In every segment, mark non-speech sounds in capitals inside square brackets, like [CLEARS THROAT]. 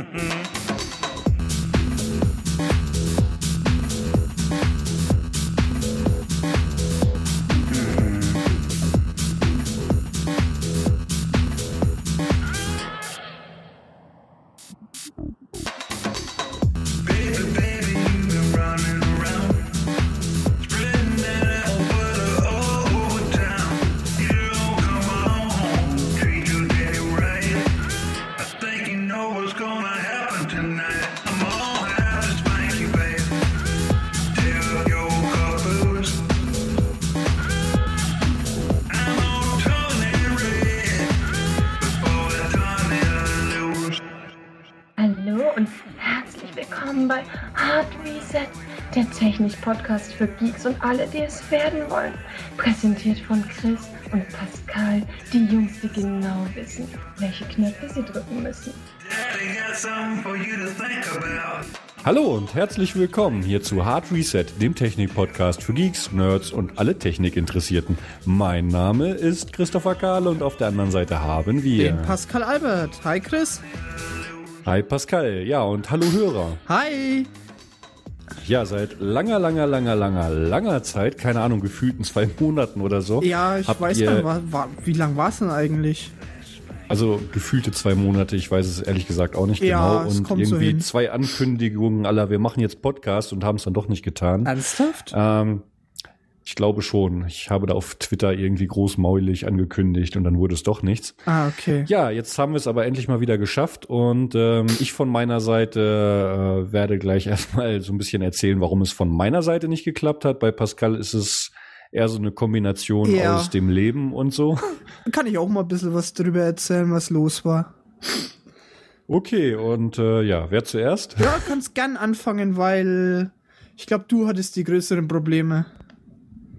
Mm-hmm. Podcast für Geeks und alle, die es werden wollen. Präsentiert von Chris und Pascal, die Jungs, die genau wissen, welche Knöpfe sie drücken müssen. Hallo und herzlich willkommen hier zu Hard Reset, dem Technik-Podcast für Geeks, Nerds und alle Technikinteressierten. Mein Name ist Christopher Kahle und auf der anderen Seite haben wir den Pascal Albert. Hi Chris. Hi Pascal. Ja und hallo Hörer. Hi. Ja, seit langer, langer, langer, langer, langer Zeit, keine Ahnung, gefühlten zwei [LAUGHS] Monaten oder so. Ja, ich weiß gar nicht, war, war, wie lang war es denn eigentlich? Also gefühlte zwei Monate, ich weiß es ehrlich gesagt auch nicht ja, genau. Und irgendwie so zwei Ankündigungen aller, wir machen jetzt Podcast und haben es dann doch nicht getan. Ernsthaft? Ähm, ich glaube schon. Ich habe da auf Twitter irgendwie großmäulig angekündigt und dann wurde es doch nichts. Ah, okay. Ja, jetzt haben wir es aber endlich mal wieder geschafft und ähm, ich von meiner Seite äh, werde gleich [LAUGHS] erstmal so ein bisschen erzählen, warum es von meiner Seite nicht geklappt hat. Bei Pascal ist es eher so eine Kombination ja. aus dem Leben und so. [LAUGHS] Kann ich auch mal ein bisschen was drüber erzählen, was los war. Okay, und äh, ja, wer zuerst? Ja, kannst gern anfangen, weil ich glaube, du hattest die größeren Probleme.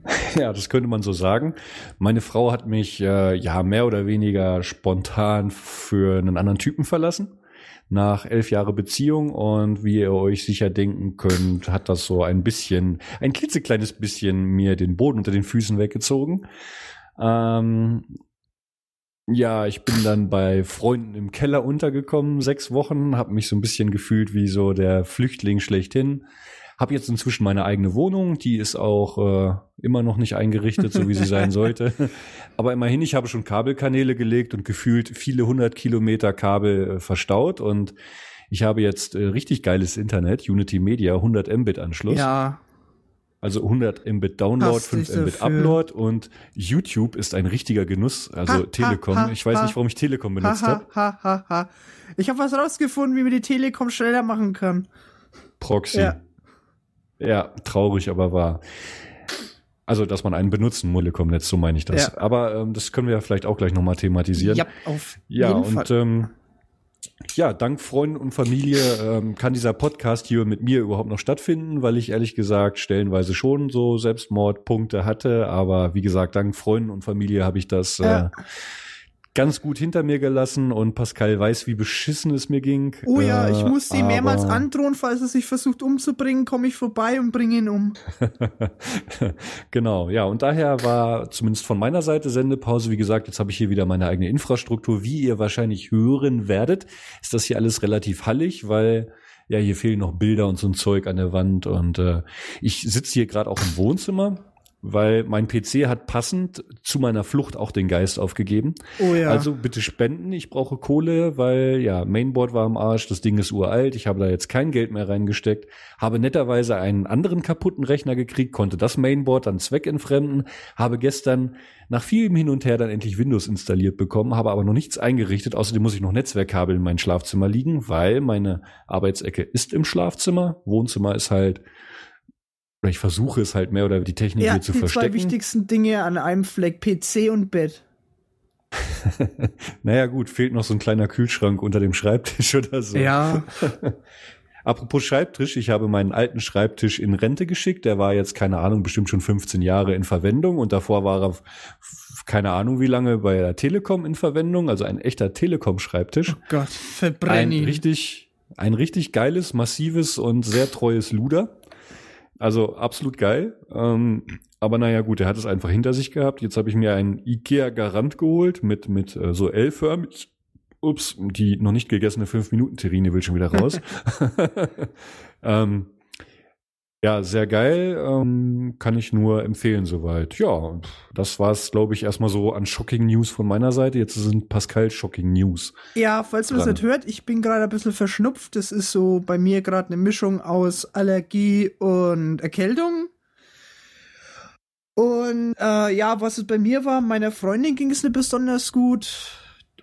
[LAUGHS] Ja, das könnte man so sagen. Meine Frau hat mich äh, ja mehr oder weniger spontan für einen anderen Typen verlassen. Nach elf Jahre Beziehung und wie ihr euch sicher denken könnt, hat das so ein bisschen, ein klitzekleines bisschen mir den Boden unter den Füßen weggezogen. Ähm, ja, ich bin dann bei Freunden im Keller untergekommen, sechs Wochen, habe mich so ein bisschen gefühlt wie so der Flüchtling schlechthin habe jetzt inzwischen meine eigene Wohnung, die ist auch äh, immer noch nicht eingerichtet, so wie sie sein [LAUGHS] sollte. Aber immerhin, ich habe schon Kabelkanäle gelegt und gefühlt viele hundert Kilometer Kabel äh, verstaut und ich habe jetzt äh, richtig geiles Internet, Unity Media, 100 Mbit Anschluss. Ja. Also 100 Mbit Download, 5 Mbit Upload und YouTube ist ein richtiger Genuss, also ha, Telekom. Ha, ha, ich weiß nicht, warum ich Telekom benutzt habe. Ich habe was rausgefunden, wie man die Telekom schneller machen kann. Proxy. Ja. Ja, traurig, aber wahr. Also, dass man einen benutzen muss, Telekom-Netz, so meine ich das. Ja. Aber ähm, das können wir ja vielleicht auch gleich nochmal thematisieren. Ja, auf ja, jeden und, Fall. Ähm, ja, dank Freunden und Familie ähm, kann dieser Podcast hier mit mir überhaupt noch stattfinden, weil ich ehrlich gesagt stellenweise schon so Selbstmordpunkte hatte. Aber wie gesagt, dank Freunden und Familie habe ich das äh, ganz gut hinter mir gelassen und Pascal weiß, wie beschissen es mir ging. Oh ja, äh, ich musste ihm mehrmals androhen, falls er sich versucht umzubringen, komme ich vorbei und bringe ihn um. [LAUGHS] genau, ja, und daher war zumindest von meiner Seite Sendepause. Wie gesagt, jetzt habe ich hier wieder meine eigene Infrastruktur. Wie ihr wahrscheinlich hören werdet, ist das hier alles relativ hallig, weil ja, hier fehlen noch Bilder und so ein Zeug an der Wand und äh, ich sitze hier gerade auch im Wohnzimmer weil mein PC hat passend zu meiner Flucht auch den Geist aufgegeben. Oh ja. Also bitte spenden, ich brauche Kohle, weil ja, Mainboard war am Arsch, das Ding ist uralt, ich habe da jetzt kein Geld mehr reingesteckt, habe netterweise einen anderen kaputten Rechner gekriegt, konnte das Mainboard dann zweckentfremden, habe gestern nach vielem Hin und Her dann endlich Windows installiert bekommen, habe aber noch nichts eingerichtet, außerdem muss ich noch Netzwerkkabel in mein Schlafzimmer liegen, weil meine Arbeitsecke ist im Schlafzimmer, Wohnzimmer ist halt oder ich versuche es halt mehr oder die Technik ja, hier zu die verstecken. Die zwei wichtigsten Dinge an einem Fleck, PC und Bett. [LAUGHS] naja, gut, fehlt noch so ein kleiner Kühlschrank unter dem Schreibtisch [LAUGHS] oder so. Ja. [LAUGHS] Apropos Schreibtisch, ich habe meinen alten Schreibtisch in Rente geschickt. Der war jetzt, keine Ahnung, bestimmt schon 15 Jahre in Verwendung und davor war er, keine Ahnung wie lange, bei der Telekom in Verwendung, also ein echter Telekom-Schreibtisch. Oh Gott, verbrenn ihn. Ein richtig, ein richtig geiles, massives und sehr treues Luder. Also absolut geil. Ähm, aber naja, gut, er hat es einfach hinter sich gehabt. Jetzt habe ich mir einen IKEA Garant geholt mit, mit äh, so L-förmig. ups, die noch nicht gegessene 5-Minuten-Terrine will schon wieder raus. [LAUGHS] ähm, ja, sehr geil. Ähm, kann ich nur empfehlen soweit. Ja, das war es, glaube ich, erstmal so an Shocking News von meiner Seite. Jetzt sind Pascal Shocking News. Ja, falls du das nicht hört, ich bin gerade ein bisschen verschnupft. Das ist so bei mir gerade eine Mischung aus Allergie und Erkältung. Und äh, ja, was es bei mir war, meiner Freundin ging es nicht besonders gut.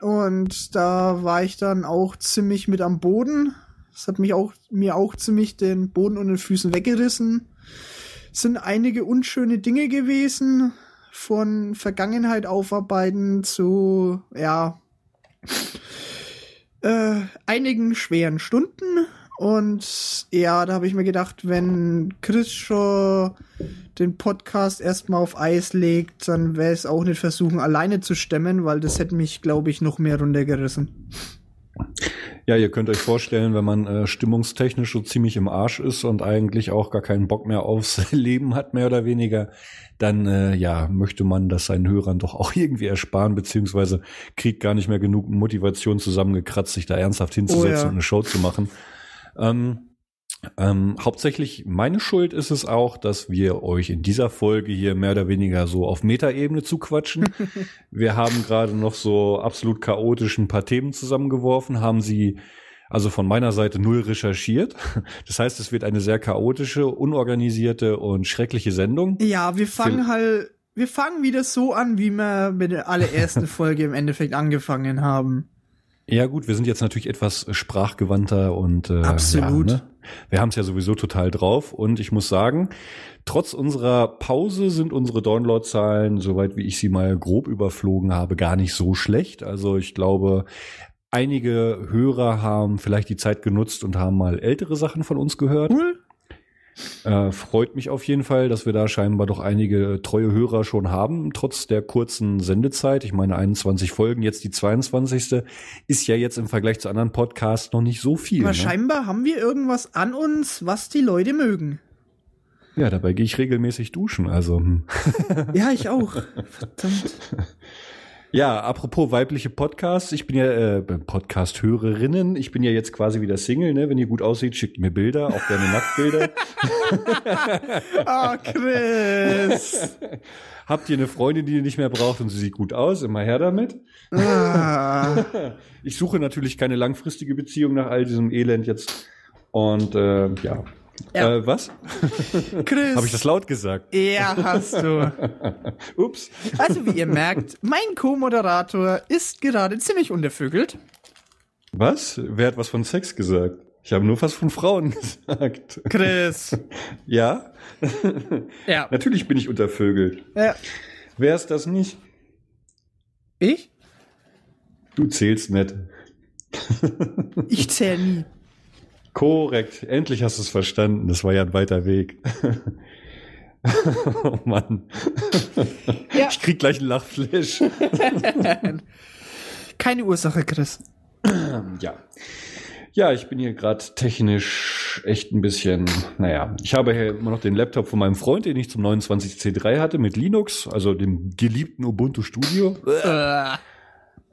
Und da war ich dann auch ziemlich mit am Boden. Das hat mich auch, mir auch ziemlich den Boden unter den Füßen weggerissen. Es sind einige unschöne Dinge gewesen, von Vergangenheit aufarbeiten zu, ja, äh, einigen schweren Stunden. Und ja, da habe ich mir gedacht, wenn Chris schon den Podcast erstmal auf Eis legt, dann wäre es auch nicht versuchen, alleine zu stemmen, weil das hätte mich, glaube ich, noch mehr runtergerissen. Ja, ihr könnt euch vorstellen, wenn man äh, stimmungstechnisch so ziemlich im Arsch ist und eigentlich auch gar keinen Bock mehr aufs [LAUGHS] Leben hat, mehr oder weniger, dann äh, ja, möchte man das seinen Hörern doch auch irgendwie ersparen, beziehungsweise kriegt gar nicht mehr genug Motivation zusammengekratzt, sich da ernsthaft hinzusetzen oh ja. und eine Show zu machen. Ähm, ähm, hauptsächlich meine Schuld ist es auch, dass wir euch in dieser Folge hier mehr oder weniger so auf Metaebene zuquatschen. [LAUGHS] wir haben gerade noch so absolut chaotisch ein paar Themen zusammengeworfen, haben sie also von meiner Seite null recherchiert. Das heißt, es wird eine sehr chaotische, unorganisierte und schreckliche Sendung. Ja, wir fangen halt, wir fangen wieder so an, wie wir mit der allerersten [LAUGHS] Folge im Endeffekt angefangen haben. Ja gut, wir sind jetzt natürlich etwas sprachgewandter und äh, absolut. Ja, ne? Wir haben es ja sowieso total drauf und ich muss sagen, trotz unserer Pause sind unsere Downloadzahlen, soweit wie ich sie mal grob überflogen habe, gar nicht so schlecht. Also ich glaube, einige Hörer haben vielleicht die Zeit genutzt und haben mal ältere Sachen von uns gehört. Cool. Äh, freut mich auf jeden Fall, dass wir da scheinbar doch einige treue Hörer schon haben, trotz der kurzen Sendezeit. Ich meine, 21 Folgen, jetzt die 22. ist ja jetzt im Vergleich zu anderen Podcasts noch nicht so viel. Aber ne? scheinbar haben wir irgendwas an uns, was die Leute mögen. Ja, dabei gehe ich regelmäßig duschen, also. Hm. ja, ich auch. Verdammt. [LAUGHS] Ja, apropos weibliche Podcasts, ich bin ja äh, Podcast-Hörerinnen, ich bin ja jetzt quasi wieder Single, ne? Wenn ihr gut aussieht, schickt mir Bilder, auch gerne Nacktbilder. oh, [LAUGHS] Chris! [LAUGHS] Habt ihr eine Freundin, die ihr nicht mehr braucht und sie sieht gut aus? Immer her damit. Ah. [LAUGHS] Ich suche natürlich keine langfristige Beziehung nach all diesem Elend jetzt. Und äh, ja, ja. Äh, was? [LAUGHS] Chris. Habe ich das laut gesagt? Ja, hast du. [LAUGHS] Ups. Also, wie ihr merkt, mein Co-Moderator ist gerade ziemlich untervögelt. Was? Wer hat was von Sex gesagt? Ich habe nur was von Frauen [LAUGHS] gesagt. Chris. Ja? Ja. Natürlich bin ich untervögelt. Ja. Wer ist das nicht? Ich? Du zählst nicht. Ich zähle nie. Korrekt. Endlich hast du es verstanden. Das war ja ein weiter Weg. [LAUGHS] oh Mann. Ja. Ich krieg gleich einen Lachflash. [LAUGHS] Keine Ursache, Chris. [CLEARS THROAT] ja. Ja, ich bin hier gerade technisch echt ein bisschen, naja, ich habe hier immer noch den Laptop von meinem Freund, den ich zum 29C3 hatte mit Linux, also dem geliebten Ubuntu Studio.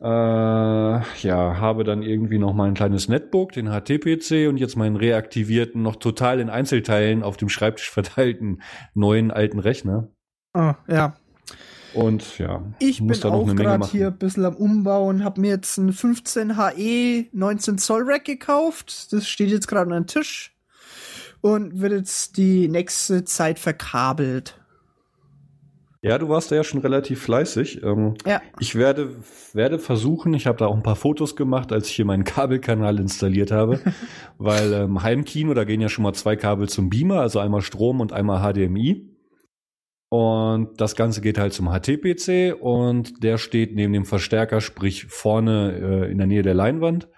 Äh. Ja, habe dann irgendwie noch mal ein kleines Netbook, den HT-PC und jetzt meinen reaktivierten, noch total in Einzelteilen auf dem Schreibtisch [LAUGHS] verteilten neuen alten Rechner. Oh, ja. Und ja, ich muss bin auch gerade hier ein bisschen am Umbauen, habe mir jetzt ein 15 HE 19 Zoll Rack gekauft. Das steht jetzt gerade an einem Tisch und wird jetzt die nächste Zeit verkabelt. Ja, du warst da ja schon relativ fleißig. Ähm, ja. Ich werde, werde versuchen, ich habe da auch ein paar Fotos gemacht, als ich hier meinen Kabelkanal installiert habe, [LAUGHS] weil ähm, Heimkino, da gehen ja schon mal zwei Kabel zum Beamer, also einmal Strom und einmal HDMI. Und das Ganze geht halt zum HT-PC und der steht neben dem Verstärker, sprich vorne äh, in der Nähe der Leinwand.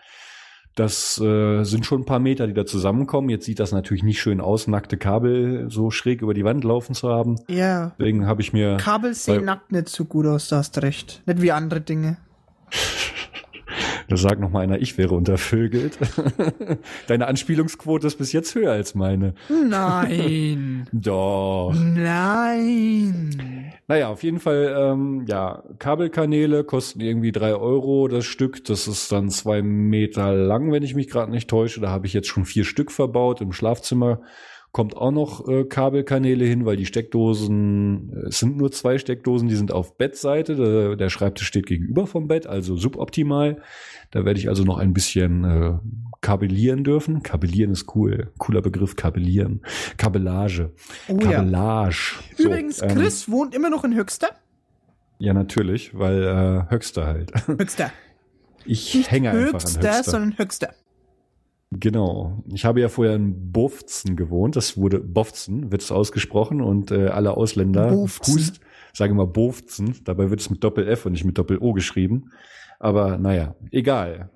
Das äh, sind schon ein paar Meter, die da zusammenkommen. Jetzt sieht das natürlich nicht schön aus, nackte Kabel so schräg über die Wand laufen zu haben. Ja. Deswegen habe ich mir. Kabel sehen nackt nicht so gut aus, da hast recht. Nicht wie andere Dinge. Da sagt noch mal einer, ich wäre untervögelt. [LAUGHS] Deine Anspielungsquote ist bis jetzt höher als meine. Nein. [LAUGHS] Doch. Nein. Naja, auf jeden Fall, ähm, ja, Kabelkanäle kosten irgendwie drei Euro das Stück. Das ist dann zwei Meter lang, wenn ich mich gerade nicht täusche. Da habe ich jetzt schon vier Stück verbaut im Schlafzimmer kommt auch noch äh, Kabelkanäle hin, weil die Steckdosen, äh, es sind nur zwei Steckdosen, die sind auf Bettseite. Der, der Schreibtisch steht gegenüber vom Bett, also suboptimal. Da werde ich also noch ein bisschen äh, kabelieren dürfen. Kabelieren ist cool. Cooler Begriff, kabelieren. Kabellage. Oh, Kabellage. Ja. So, Übrigens, ähm, Chris ähm, wohnt immer noch in Höxter. Ja, natürlich, weil äh, Höxter halt. Höxter. [LAUGHS] Ich Nicht hänge einfach an Höxter. sondern Höxter. Genau. Ich habe ja vorher in Bofzen gewohnt. Das wurde Bofzen, wird es ausgesprochen und äh, alle Ausländer Bofzen. Hust, sagen immer Bofzen. Dabei wird es mit Doppel F und nicht mit Doppel O geschrieben. Aber naja, egal.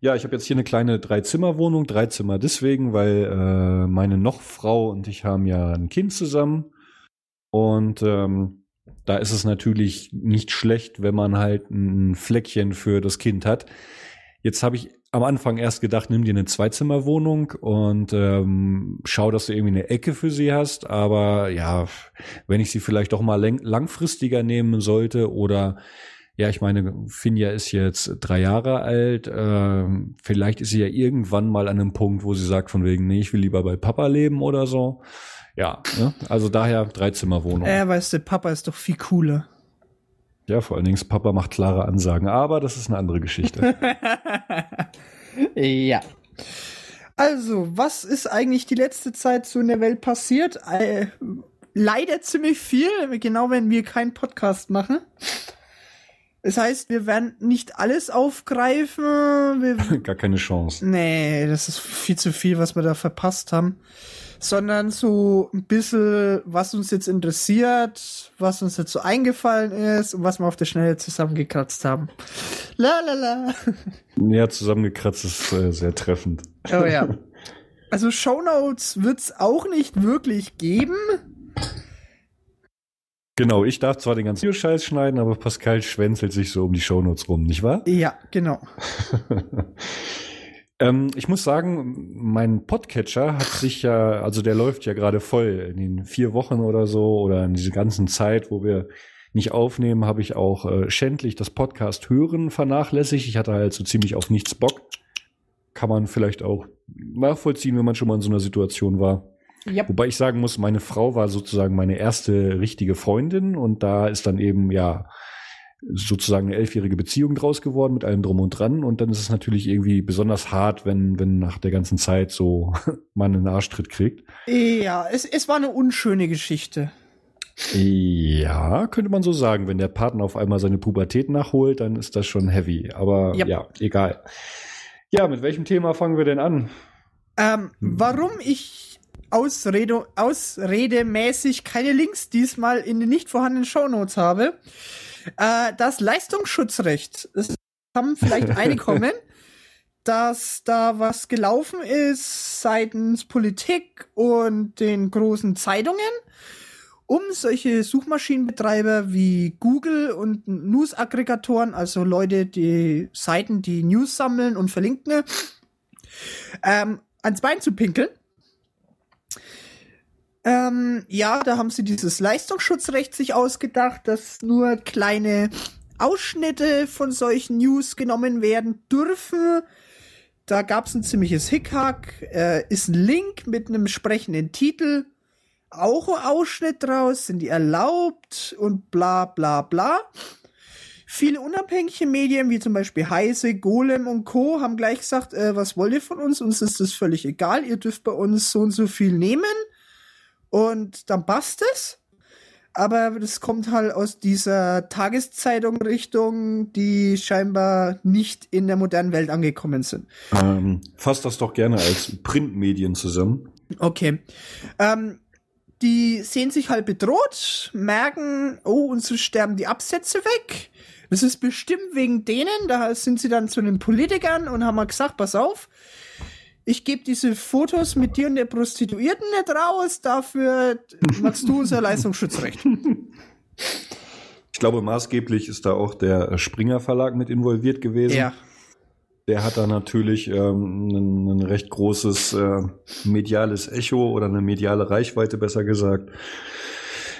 Ja, ich habe jetzt hier eine kleine Dreizimmerwohnung. Drei Zimmer deswegen, weil äh, meine Nochfrau und ich haben ja ein Kind zusammen. Und ähm, da ist es natürlich nicht schlecht, wenn man halt ein Fleckchen für das Kind hat. Jetzt habe ich am Anfang erst gedacht, nimm dir eine Zweizimmerwohnung und ähm, schau, dass du irgendwie eine Ecke für sie hast. Aber ja, wenn ich sie vielleicht doch mal langfristiger nehmen sollte oder ja, ich meine, Finja ist jetzt drei Jahre alt. Äh, vielleicht ist sie ja irgendwann mal an einem Punkt, wo sie sagt von wegen, nee, ich will lieber bei Papa leben oder so. Ja, ne? also daher Dreizimmerwohnung. Äh, weißt du, Papa ist doch viel cooler. Ja, vor allen Dingen Papa macht klare Ansagen, aber das ist eine andere Geschichte. [LAUGHS] ja. Also, was ist eigentlich die letzte Zeit so in der Welt passiert? Äh, leider ziemlich viel, genau wenn wir keinen Podcast machen. Das heißt, wir werden nicht alles aufgreifen. Wir [LAUGHS] Gar keine Chance. Nee, das ist viel zu viel, was wir da verpasst haben sondern so ein bisschen, was uns jetzt interessiert, was uns jetzt so eingefallen ist und was wir auf der Schnelle zusammengekratzt haben. La la la. Ja, zusammengekratzt ist äh, sehr treffend. Oh ja. Also Shownotes wird's auch nicht wirklich geben. Genau, ich darf zwar den ganzen Scheiß schneiden, aber Pascal schwänzelt sich so um die Shownotes rum, nicht wahr? Ja, genau. [LAUGHS] Ähm, ich muss sagen, mein Podcatcher hat sich ja, also der läuft ja gerade voll. In den vier Wochen oder so oder in dieser ganzen Zeit, wo wir nicht aufnehmen, habe ich auch äh, schändlich das Podcast hören vernachlässigt. Ich hatte halt so ziemlich auf nichts Bock. Kann man vielleicht auch nachvollziehen, wenn man schon mal in so einer Situation war. Yep. Wobei ich sagen muss, meine Frau war sozusagen meine erste richtige Freundin und da ist dann eben ja sozusagen eine elfjährige Beziehung draus geworden mit allem drum und dran. Und dann ist es natürlich irgendwie besonders hart, wenn, wenn nach der ganzen Zeit so [LAUGHS] man einen Arschtritt kriegt. Ja, es, es war eine unschöne Geschichte. Ja, könnte man so sagen. Wenn der Partner auf einmal seine Pubertät nachholt, dann ist das schon heavy. Aber yep. ja, egal. Ja, mit welchem Thema fangen wir denn an? Ähm, warum ich Ausrede, ausredemäßig keine Links diesmal in den nicht vorhandenen Shownotes habe, äh, das Leistungsschutzrecht. Es haben vielleicht [LAUGHS] einige kommen, dass da was gelaufen ist seitens Politik und den großen Zeitungen, um solche Suchmaschinenbetreiber wie Google und News-Aggregatoren, also Leute, die Seiten, die News sammeln und verlinken, ähm, ans Bein zu pinkeln. Ähm, ja, da haben sie dieses Leistungsschutzrecht sich ausgedacht, dass nur kleine Ausschnitte von solchen News genommen werden dürfen. Da gab es ein ziemliches Hickhack. Äh, ist ein Link mit einem sprechenden Titel. Auch ein Ausschnitt draus. Sind die erlaubt? Und bla bla bla. Viele unabhängige Medien, wie zum Beispiel Heise, Golem und Co., haben gleich gesagt, äh, was wollt ihr von uns? Uns ist das völlig egal. Ihr dürft bei uns so und so viel nehmen. Und dann passt es. Aber das kommt halt aus dieser Tageszeitung-Richtung, die scheinbar nicht in der modernen Welt angekommen sind. Ähm, fass das doch gerne als Printmedien zusammen. Okay. Ähm, die sehen sich halt bedroht, merken, oh, uns sterben die Absätze weg. Das ist bestimmt wegen denen. Da sind sie dann zu den Politikern und haben mal gesagt, pass auf, ich gebe diese Fotos mit dir und der Prostituierten nicht raus, dafür machst du unser Leistungsschutzrecht. [LAUGHS] Ich glaube, maßgeblich ist da auch der Springer Verlag mit involviert gewesen. Ja. Der hat da natürlich ähm, ein, ein recht großes äh, mediales Echo oder eine mediale Reichweite, besser gesagt.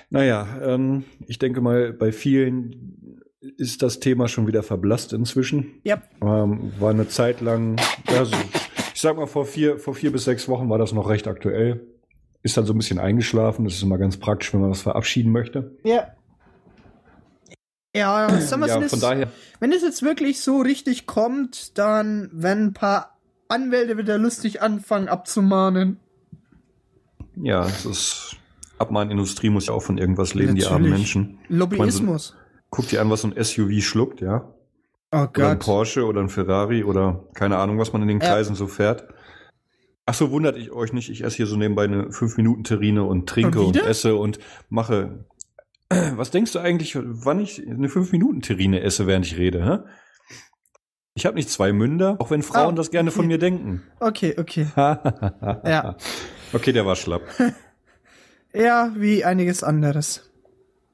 Naja, ähm, ich denke mal, bei vielen ist das Thema schon wieder verblasst inzwischen. Ja. Ähm, war eine Zeit lang, also sag mal, vor vier, vor vier bis sechs Wochen war das noch recht aktuell. Ist dann so ein bisschen eingeschlafen. Das ist immer ganz praktisch, wenn man was verabschieden möchte. Ja. Ja, [CLEARS THROAT] sagen wir Ja, es von daher, Wenn es jetzt wirklich so richtig kommt, dann werden ein paar Anwälte wieder lustig anfangen abzumahnen. ja, es ist, Abmahnindustrie muss ja auch von irgendwas leben, die armen Natürlich. Menschen. Lobbyismus. Guck dir an, was so ein SUV schluckt, ja. Oh Oder ein Gott. Porsche oder ein Ferrari oder keine Ahnung, was man in den Ja. Kreisen so fährt. Ach so, wundert ich euch nicht. Ich esse hier so nebenbei eine 5-Minuten-Terrine und trinke und wieder? esse und mache. [CLEARS THROAT] Was denkst du eigentlich, wann ich eine 5-Minuten-Terrine esse, während ich rede? Hä? Ich habe nicht zwei Münder, auch wenn Frauen Ah, das gerne von okay. mir denken. Okay, okay. [LAUGHS] ja. Okay, der war schlapp. [LAUGHS] Ja, wie einiges anderes.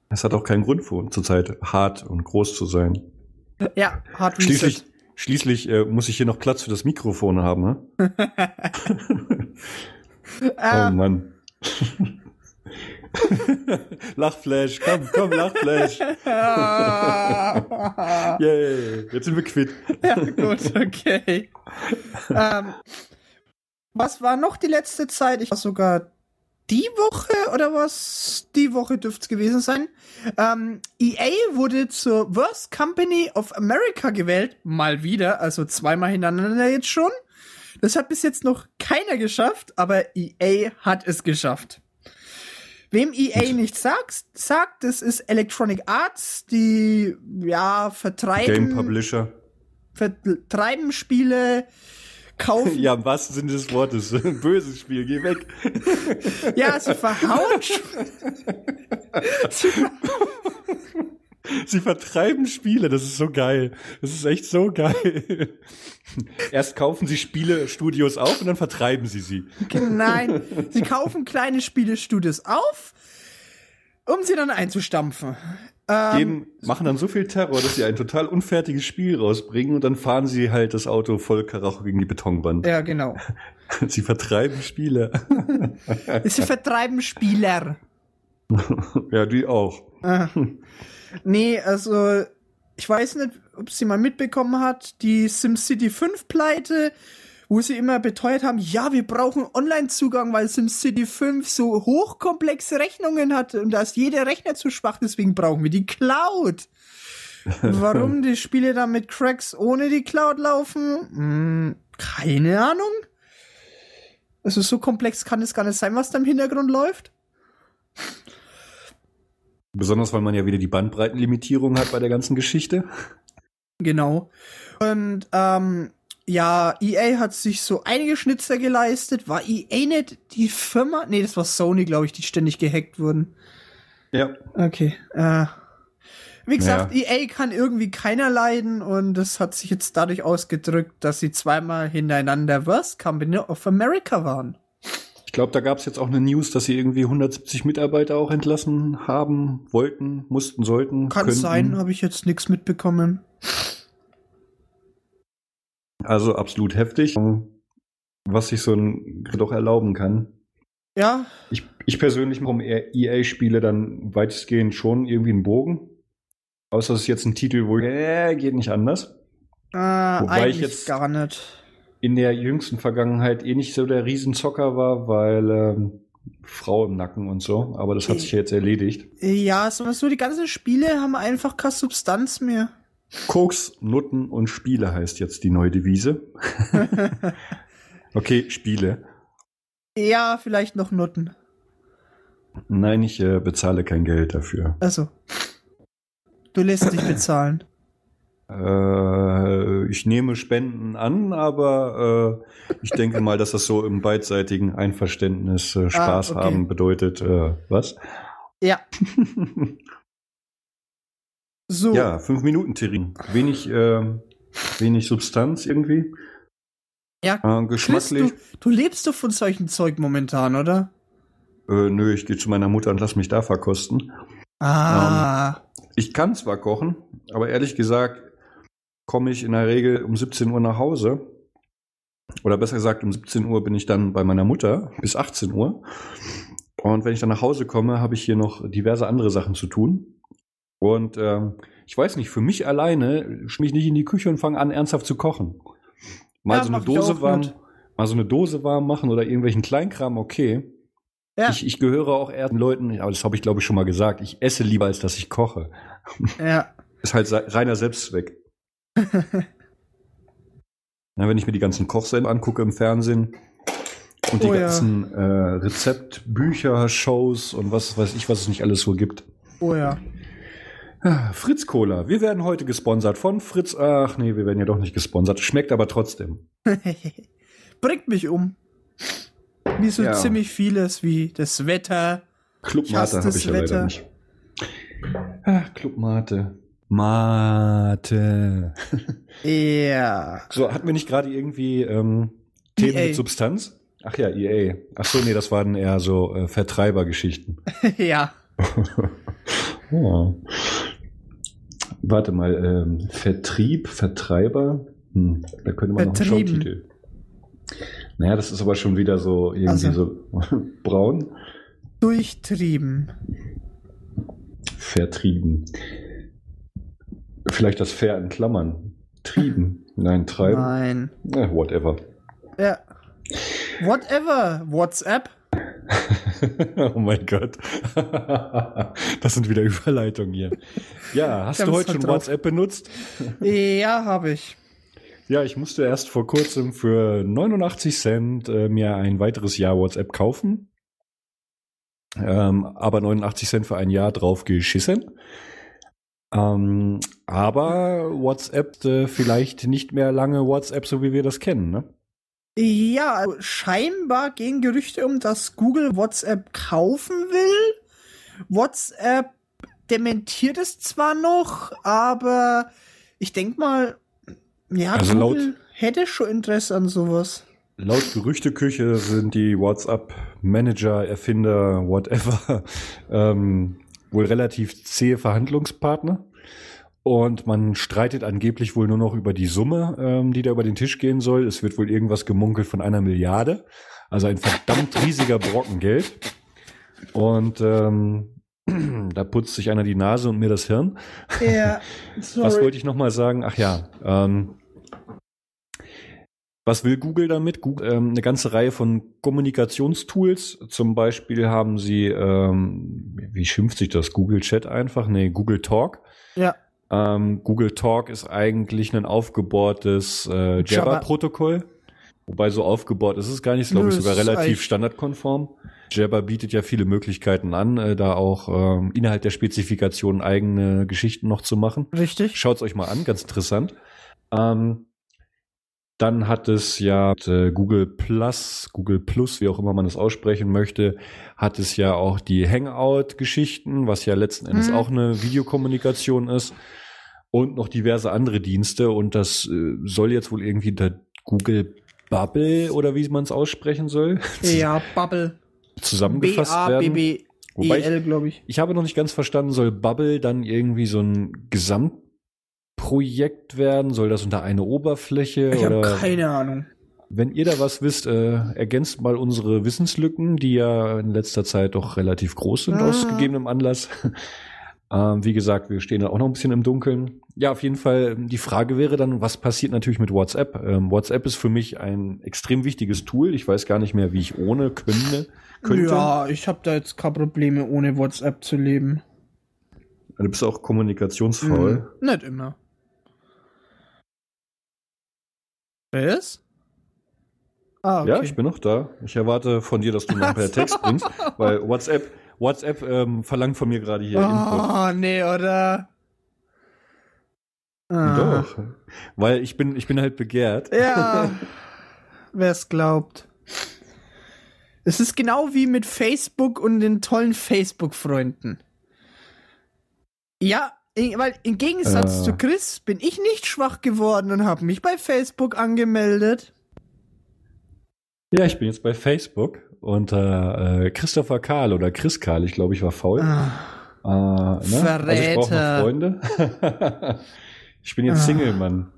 Es hat auch keinen Grund für zurzeit hart und groß zu sein. Ja, Hard Reset. Schließlich, schließlich äh, muss ich hier noch Platz für das Mikrofon haben. Hä? [LAUGHS] Oh Mann. [LAUGHS] Lachflash, komm, komm, Lachflash. [LAUGHS] Yay, jetzt sind wir quitt. ja, gut, okay. ähm, was war noch die letzte Zeit? Ich war sogar die Woche oder was? Die Woche dürfte es gewesen sein. Ähm, EA wurde zur Worst Company of America gewählt. Mal wieder, also zweimal hintereinander jetzt schon. Das hat bis jetzt noch keiner geschafft, aber EA hat es geschafft. Wem EA nicht sagt, sagt, das ist Electronic Arts, die ja vertreiben Game Publisher. vertreiben Spiele, kaufen. Ja, im wahrsten Sinne des Wortes. [LAUGHS] Böses Spiel, geh weg. [LAUGHS] Ja, sie verhauen. [LAUGHS] sie, Sie vertreiben Spiele, das ist so geil. Das ist echt so geil. Erst kaufen sie Spielestudios auf und dann vertreiben sie sie. nein, sie kaufen kleine Spielestudios auf, um sie dann einzustampfen. Ähm, Geben, machen dann so viel Terror, dass sie ein total unfertiges Spiel rausbringen und dann fahren sie halt das Auto voll Karacho gegen die Betonwand. ja, genau. [LAUGHS] Sie vertreiben Spiele. [LAUGHS] Sie vertreiben Spieler. [LAUGHS] ja, die auch. Ah. Nee, also ich weiß nicht, ob sie mal mitbekommen hat, die SimCity 5 Pleite, wo sie immer beteuert haben, ja, wir brauchen Online-Zugang, weil SimCity 5 so hochkomplexe Rechnungen hat und da ist jeder Rechner zu schwach, deswegen brauchen wir die Cloud. [LAUGHS] Warum die Spiele dann mit Cracks ohne die Cloud laufen? Hm, keine Ahnung. Also so komplex kann es gar nicht sein, was da im Hintergrund läuft. Besonders weil man ja wieder die Bandbreitenlimitierung hat bei der ganzen Geschichte. Genau. Und ähm, ja, EA hat sich so einige Schnitzer geleistet. War EA nicht die Firma? Nee, das war Sony, glaube ich, die ständig gehackt wurden. Ja. Okay. Äh, wie gesagt, EA kann irgendwie keiner leiden und das hat sich jetzt dadurch ausgedrückt, dass sie zweimal hintereinander Worst Company of America waren. Ich glaube, da gab es jetzt auch eine News, dass sie irgendwie 170 Mitarbeiter auch entlassen haben, wollten, mussten, sollten. Kann könnten. sein, habe ich jetzt nichts mitbekommen. Also absolut heftig, was sich so ein doch erlauben kann. Ja, Ich, ich persönlich mache um EA-Spiele dann weitestgehend schon irgendwie einen Bogen. Außer es ist jetzt ein Titel, wo äh, geht nicht anders. äh, Wobei ich eigentlich jetzt- gar nicht. In der jüngsten Vergangenheit eh nicht so der Riesenzocker war, weil ähm, Frau im Nacken und so. Aber das hat sich ja jetzt erledigt. Ja, so, die ganzen Spiele haben einfach keine Substanz mehr. Koks, Nutten und Spiele heißt jetzt die neue Devise. [LAUGHS] okay, Spiele. Ja, vielleicht noch Nutten. Nein, ich äh, bezahle kein Geld dafür. Also. Du lässt dich bezahlen. Äh, ich nehme Spenden an, aber äh, ich denke mal, dass das so im beidseitigen Einverständnis äh, Spaß Ah, okay. haben bedeutet. Äh, was? Ja. [LAUGHS] So. Ja, fünf Minuten Terrin. Wenig, äh, wenig Substanz irgendwie. Ja, Äh, geschmacklich. du, du lebst doch von solchen Zeug momentan, oder? Äh, nö, ich gehe zu meiner Mutter und lass mich da verkosten. Ah. Ich kann zwar kochen, aber ehrlich gesagt komme ich in der Regel um 17 Uhr nach Hause. Oder besser gesagt, um 17 Uhr bin ich dann bei meiner Mutter bis 18 Uhr. Und wenn ich dann nach Hause komme, habe ich hier noch diverse andere Sachen zu tun. Und ähm, ich weiß nicht, für mich alleine schmiege ich nicht in die Küche und fange an, ernsthaft zu kochen. Mal Ja, so eine Dose warm, mit. mal so eine Dose warm machen oder irgendwelchen Kleinkram, okay. Ja. Ich, ich gehöre auch eher den Leuten, aber das habe ich glaube ich schon mal gesagt, ich esse lieber, als dass ich koche. Ja. [LAUGHS] Ist halt reiner Selbstzweck. [LAUGHS] Ja, wenn ich mir die ganzen Kochsendungen angucke im Fernsehen und die Oh ja. ganzen äh, Rezeptbücher, Shows und was weiß ich, was es nicht alles so gibt. Oh ja. Fritz Cola. Wir werden heute gesponsert von Fritz. Ach nee, wir werden ja doch nicht gesponsert. Schmeckt aber trotzdem. [LAUGHS] Bringt mich um. Wie so Ja. ziemlich vieles, wie das Wetter. Club Ich hasse Mate habe ich ja leider Wetter. nicht. Ah, Club Mate. Mate. [LAUGHS] Ja. So, hatten wir nicht gerade irgendwie ähm, Themen EA. mit Substanz? Ach ja, EA. Ach so, nee, das waren eher so äh, Vertreibergeschichten. [LAUGHS] ja. Oh. Warte mal, ähm, Vertrieb, Vertreiber? Hm, da könnte man noch einen Vertrieben. Showtitel. Naja, das ist aber schon wieder so irgendwie Also. so [LAUGHS] braun. Durchtrieben. Vertrieben. Vielleicht das Fair in Klammern. Trieben. Nein, treiben. Nein. Eh, whatever. Ja. Whatever. WhatsApp. [LAUGHS] oh mein Gott. [LAUGHS] das sind wieder Überleitungen hier. Ja, hast du heute schon drauf. WhatsApp benutzt? Ja, habe ich. Ja, ich musste erst vor kurzem für 89 Cent äh, mir ein weiteres Jahr WhatsApp kaufen. Ähm, aber 89 Cent für ein Jahr drauf geschissen. Ähm, aber WhatsApp äh, vielleicht nicht mehr lange WhatsApp, so wie wir das kennen, ne? Ja, scheinbar gehen Gerüchte um, dass Google WhatsApp kaufen will. WhatsApp dementiert es zwar noch, aber ich denk mal, ja, Also laut- Google hätte schon Interesse an sowas. Laut Gerüchteküche sind die WhatsApp-Manager, Erfinder, whatever, [LAUGHS] ähm, wohl relativ zähe Verhandlungspartner. Und man streitet angeblich wohl nur noch über die Summe, ähm, die da über den Tisch gehen soll. Es wird wohl irgendwas gemunkelt von einer Milliarde. Also ein verdammt riesiger Brocken Geld. Und ähm, [CLEARS THROAT] da putzt sich einer die Nase und mir das Hirn. Ja, [LAUGHS] Was wollte ich nochmal sagen? Ach ja, ähm, was will Google damit? Google, ähm, eine ganze Reihe von Kommunikationstools. Zum Beispiel haben sie, ähm, wie schimpft sich das? Google Chat einfach? Nee, Google Talk. Ja. Ähm, Google Talk ist eigentlich ein aufgebohrtes äh, Jabber. Jabber-Protokoll. Wobei so aufgebohrt ist es gar nicht, glaube ich, es sogar relativ standardkonform. Jabber bietet ja viele Möglichkeiten an, äh, da auch ähm, innerhalb der Spezifikation eigene Geschichten noch zu machen. Richtig. Schaut's euch mal an, ganz interessant. Ähm, dann hat es ja äh, Google Plus, Google Plus, wie auch immer man es aussprechen möchte, hat es ja auch die Hangout-Geschichten, was ja letzten Endes Mhm. auch eine Videokommunikation ist. Und noch diverse andere Dienste. Und das äh, soll jetzt wohl irgendwie der Google Bubble oder wie man es aussprechen soll, [LAUGHS] Ja, Bubble. zusammengefasst werden. Wobei ich- B-A-B-B-E-L, glaube ich. Ich habe noch nicht ganz verstanden, soll Bubble dann irgendwie so ein Gesamtprojekt werden? Soll das unter eine Oberfläche? Ich habe keine Ahnung. wenn ihr da was wisst, äh, ergänzt mal unsere Wissenslücken, die ja in letzter Zeit doch relativ groß sind, Ah. aus gegebenem Anlass. [LAUGHS] ähm, wie gesagt, wir stehen da auch noch ein bisschen im Dunkeln. Ja, auf jeden Fall, die Frage wäre dann, was passiert natürlich mit WhatsApp? Ähm, WhatsApp ist für mich ein extrem wichtiges Tool. Ich weiß gar nicht mehr, wie ich ohne könnte. könnte. Ja, ich habe da jetzt keine Probleme, ohne WhatsApp zu leben. Du bist auch kommunikationsfaul. Mhm. Nicht immer. Was? Ah, okay. Ja, ich bin noch da. Ich erwarte von dir, dass du [LAUGHS] noch per Text bringst, weil WhatsApp, WhatsApp ähm, verlangt von mir gerade hier Input. Oh, nee, oder? Ah. Doch. Weil ich bin, ich bin halt begehrt. Ja, [LAUGHS] wer es glaubt. Es ist genau wie mit Facebook und den tollen Facebook-Freunden. Ja, weil im Gegensatz Äh. zu Chris bin ich nicht schwach geworden und habe mich bei Facebook angemeldet. Ja, ich bin jetzt bei Facebook unter äh, Christopher Karl oder Chris Karl, ich glaube, ich war faul. Ah, Äh, ne? Verräter. Also ich brauche Freunde. [LAUGHS] ich bin jetzt Ah. Single, Mann.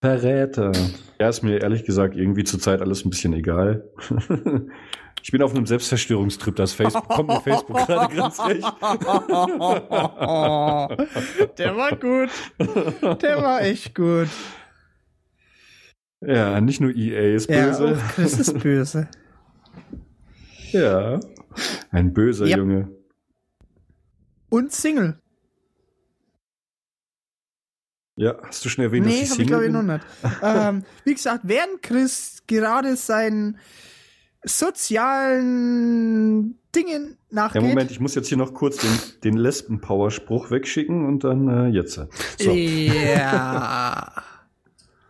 Verräter. Ja, ist mir ehrlich gesagt irgendwie zurzeit alles ein bisschen egal. [LAUGHS] ich bin auf einem Selbstzerstörungstrip, das Facebook, kommt mir Facebook gerade ganz recht. [LAUGHS] Der war gut. Der war echt gut. Ja, nicht nur EA ist Ja, böse. auch Chris ist böse. Ja. Ein böser Ja. Junge. Und Single. Ja, hast du schon erwähnt, dass Nee, ich habe ich Single glaube ich bin? noch nicht. ähm, wie gesagt, während Chris gerade seinen sozialen Dingen nachgeht. Ja, Moment, ich muss jetzt hier noch kurz den, den Lesben-Power-Spruch wegschicken und dann äh, jetzt. So. Ja.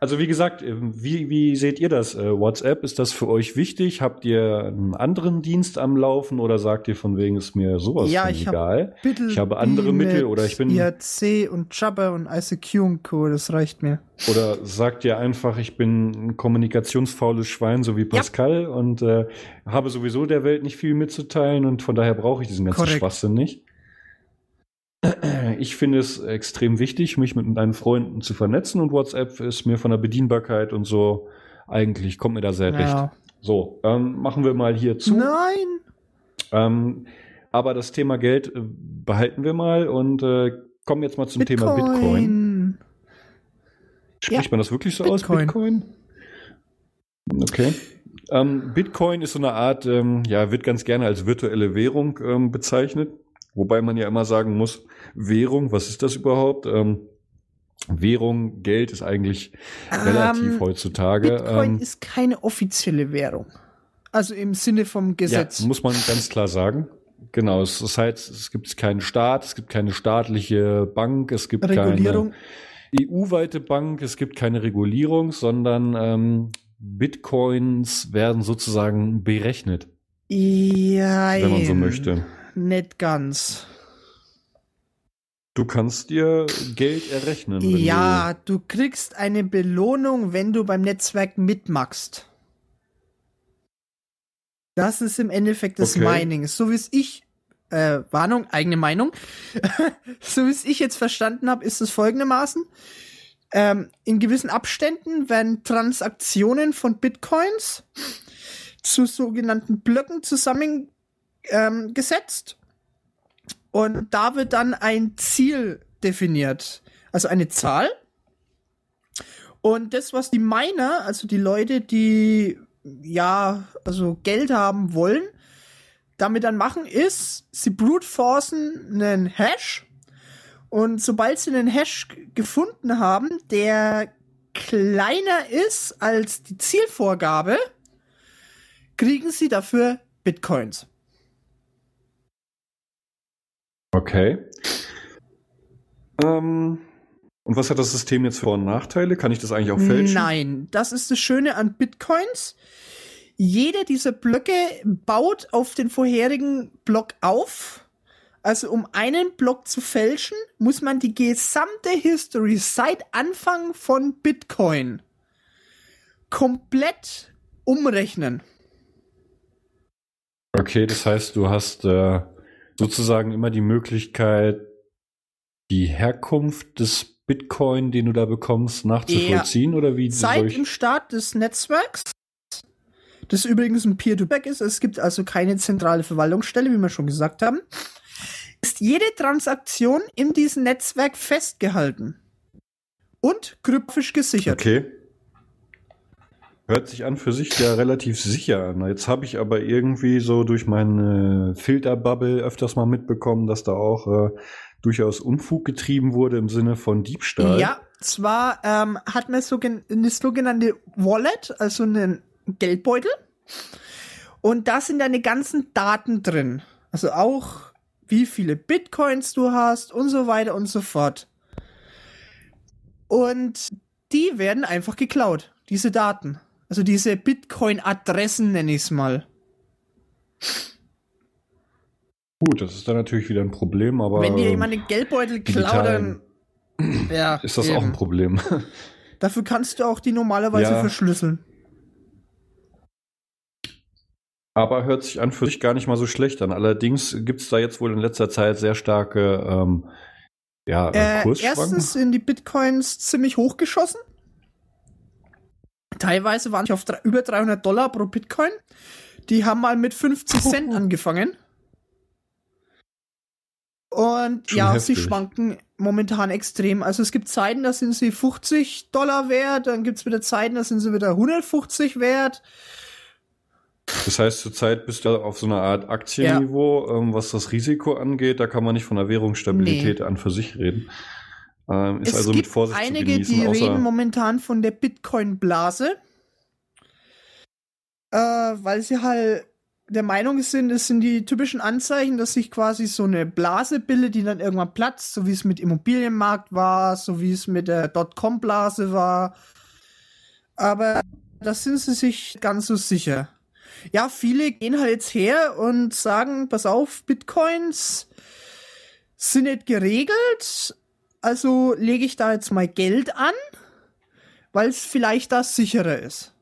Also wie gesagt, ähm, wie, wie seht ihr das? Äh, WhatsApp, ist das für euch wichtig? Habt ihr einen anderen Dienst am Laufen oder sagt ihr von wegen ist mir sowas Ja, ich hab egal? Bitte Ich habe andere Mittel oder ich bin- IRC und Jabber und ICQ und Co. Das reicht mir. Oder sagt ihr einfach, ich bin ein kommunikationsfaules Schwein, so wie Pascal und äh, habe sowieso der Welt nicht viel mitzuteilen und von daher brauche ich diesen ganzen Korrekt. Schwachsinn nicht? Ich finde es extrem wichtig, mich mit meinen Freunden zu vernetzen und WhatsApp ist mir von der Bedienbarkeit und so eigentlich kommt mir da sehr recht. Ja. So, ähm, machen wir mal hier zu. Nein. Ähm, aber das Thema Geld äh, behalten wir mal und äh, kommen jetzt mal zum Thema Bitcoin. Spricht Ja, man das wirklich so Bitcoin. aus? Bitcoin? Okay. Ähm, Bitcoin ist so eine Art, ähm, ja, wird ganz gerne als virtuelle Währung ähm, bezeichnet. Wobei man ja immer sagen muss, Währung, was ist das überhaupt? Ähm, Währung, Geld ist eigentlich relativ Ähm, heutzutage. Bitcoin ähm, ist keine offizielle Währung. Also im Sinne vom Gesetz. Ja, muss man ganz klar sagen. Genau, es, das heißt, es gibt keinen Staat, es gibt keine staatliche Bank, es gibt Regulierung. keine EU-weite Bank, es gibt keine Regulierung, sondern ähm, Bitcoins werden sozusagen berechnet, Ja, wenn man so möchte. Nicht ganz. Du kannst dir Geld errechnen. Ja, du kriegst eine Belohnung, wenn du beim Netzwerk mitmachst. Das ist im Endeffekt das Okay. Mining. So wie es ich, äh, Warnung, eigene Meinung, [LAUGHS] so wie es ich jetzt verstanden habe, ist es folgendermaßen. Ähm, in gewissen Abständen werden Transaktionen von Bitcoins zu sogenannten Blöcken zusammengesetzt. Ähm, gesetzt. und da wird dann ein Ziel definiert. Also eine Zahl. Und das, was die Miner, also die Leute, die ja, also Geld haben wollen, damit dann machen, ist, sie brute forcen einen Hash. Und sobald sie einen Hash gefunden haben, der kleiner ist als die Zielvorgabe, kriegen sie dafür Bitcoins. du okay. Ähm, und was hat das System jetzt für Vor- und Nachteile? Kann ich das eigentlich auch fälschen? Nein, das ist das Schöne an Bitcoins. Jeder dieser Blöcke baut auf den vorherigen Block auf. Also um einen Block zu fälschen, muss man die gesamte History seit Anfang von Bitcoin komplett umrechnen. Okay, das heißt, du hast äh, sozusagen immer die Möglichkeit, die Herkunft des Bitcoin, den du da bekommst, nachzuvollziehen oder wie Seit dem Start des Netzwerks, das übrigens ein Peer-to-Back ist, es gibt also keine zentrale Verwaltungsstelle, wie wir schon gesagt haben, ist jede Transaktion in diesem Netzwerk festgehalten und kryptisch gesichert. Okay. Hört sich an für sich ja relativ sicher an. Jetzt habe ich aber irgendwie so durch meine Filterbubble öfters mal mitbekommen, dass da auch äh, durchaus Unfug getrieben wurde im Sinne von Diebstahl. Ja, zwar ähm, hat man eine sogenannte Wallet, also einen Geldbeutel. Und da sind deine ganzen Daten drin. Also auch wie viele Bitcoins du hast und so weiter und so fort. Und die werden einfach geklaut, diese Daten. Also diese Bitcoin-Adressen nenne ich es mal. Gut, das ist dann natürlich wieder ein Problem, aber Wenn dir ähm, jemand den Geldbeutel klaut, dann [CLEARS THROAT] ja, ist das eben. auch ein Problem. [LAUGHS] Dafür kannst du auch die normalerweise Ja. verschlüsseln. Aber hört sich an für sich gar nicht mal so schlecht an. Allerdings gibt es da jetzt wohl in letzter Zeit sehr starke ähm, ja, äh, Erstens sind die Bitcoins ziemlich hochgeschossen. Teilweise waren ich auf über 300 Dollar pro Bitcoin. Die haben mal mit 50 Cent angefangen. Und Schon ja, heftig. sie schwanken momentan extrem. Also es gibt Zeiten, da sind sie 50 Dollar wert, dann gibt es wieder Zeiten, da sind sie wieder 150 wert. Das heißt, zurzeit bist du auf so einer Art Aktienniveau, ja. ähm, was das Risiko angeht. Da kann man nicht von der Währungsstabilität nee. an für sich reden. Ähm, ist es also gibt mit Vorsicht einige, zu genießen, die reden momentan von der Bitcoin-Blase, äh, weil sie halt der Meinung sind, es sind die typischen Anzeichen, dass sich quasi so eine Blase bildet, die dann irgendwann platzt, so wie es mit Immobilienmarkt war, so wie es mit der Dotcom-Blase war. Aber da sind sie sich ganz so sicher ja, viele gehen halt jetzt her und sagen, pass auf, Bitcoins sind nicht geregelt, also lege ich da jetzt mal Geld an, weil es vielleicht das sicherer ist.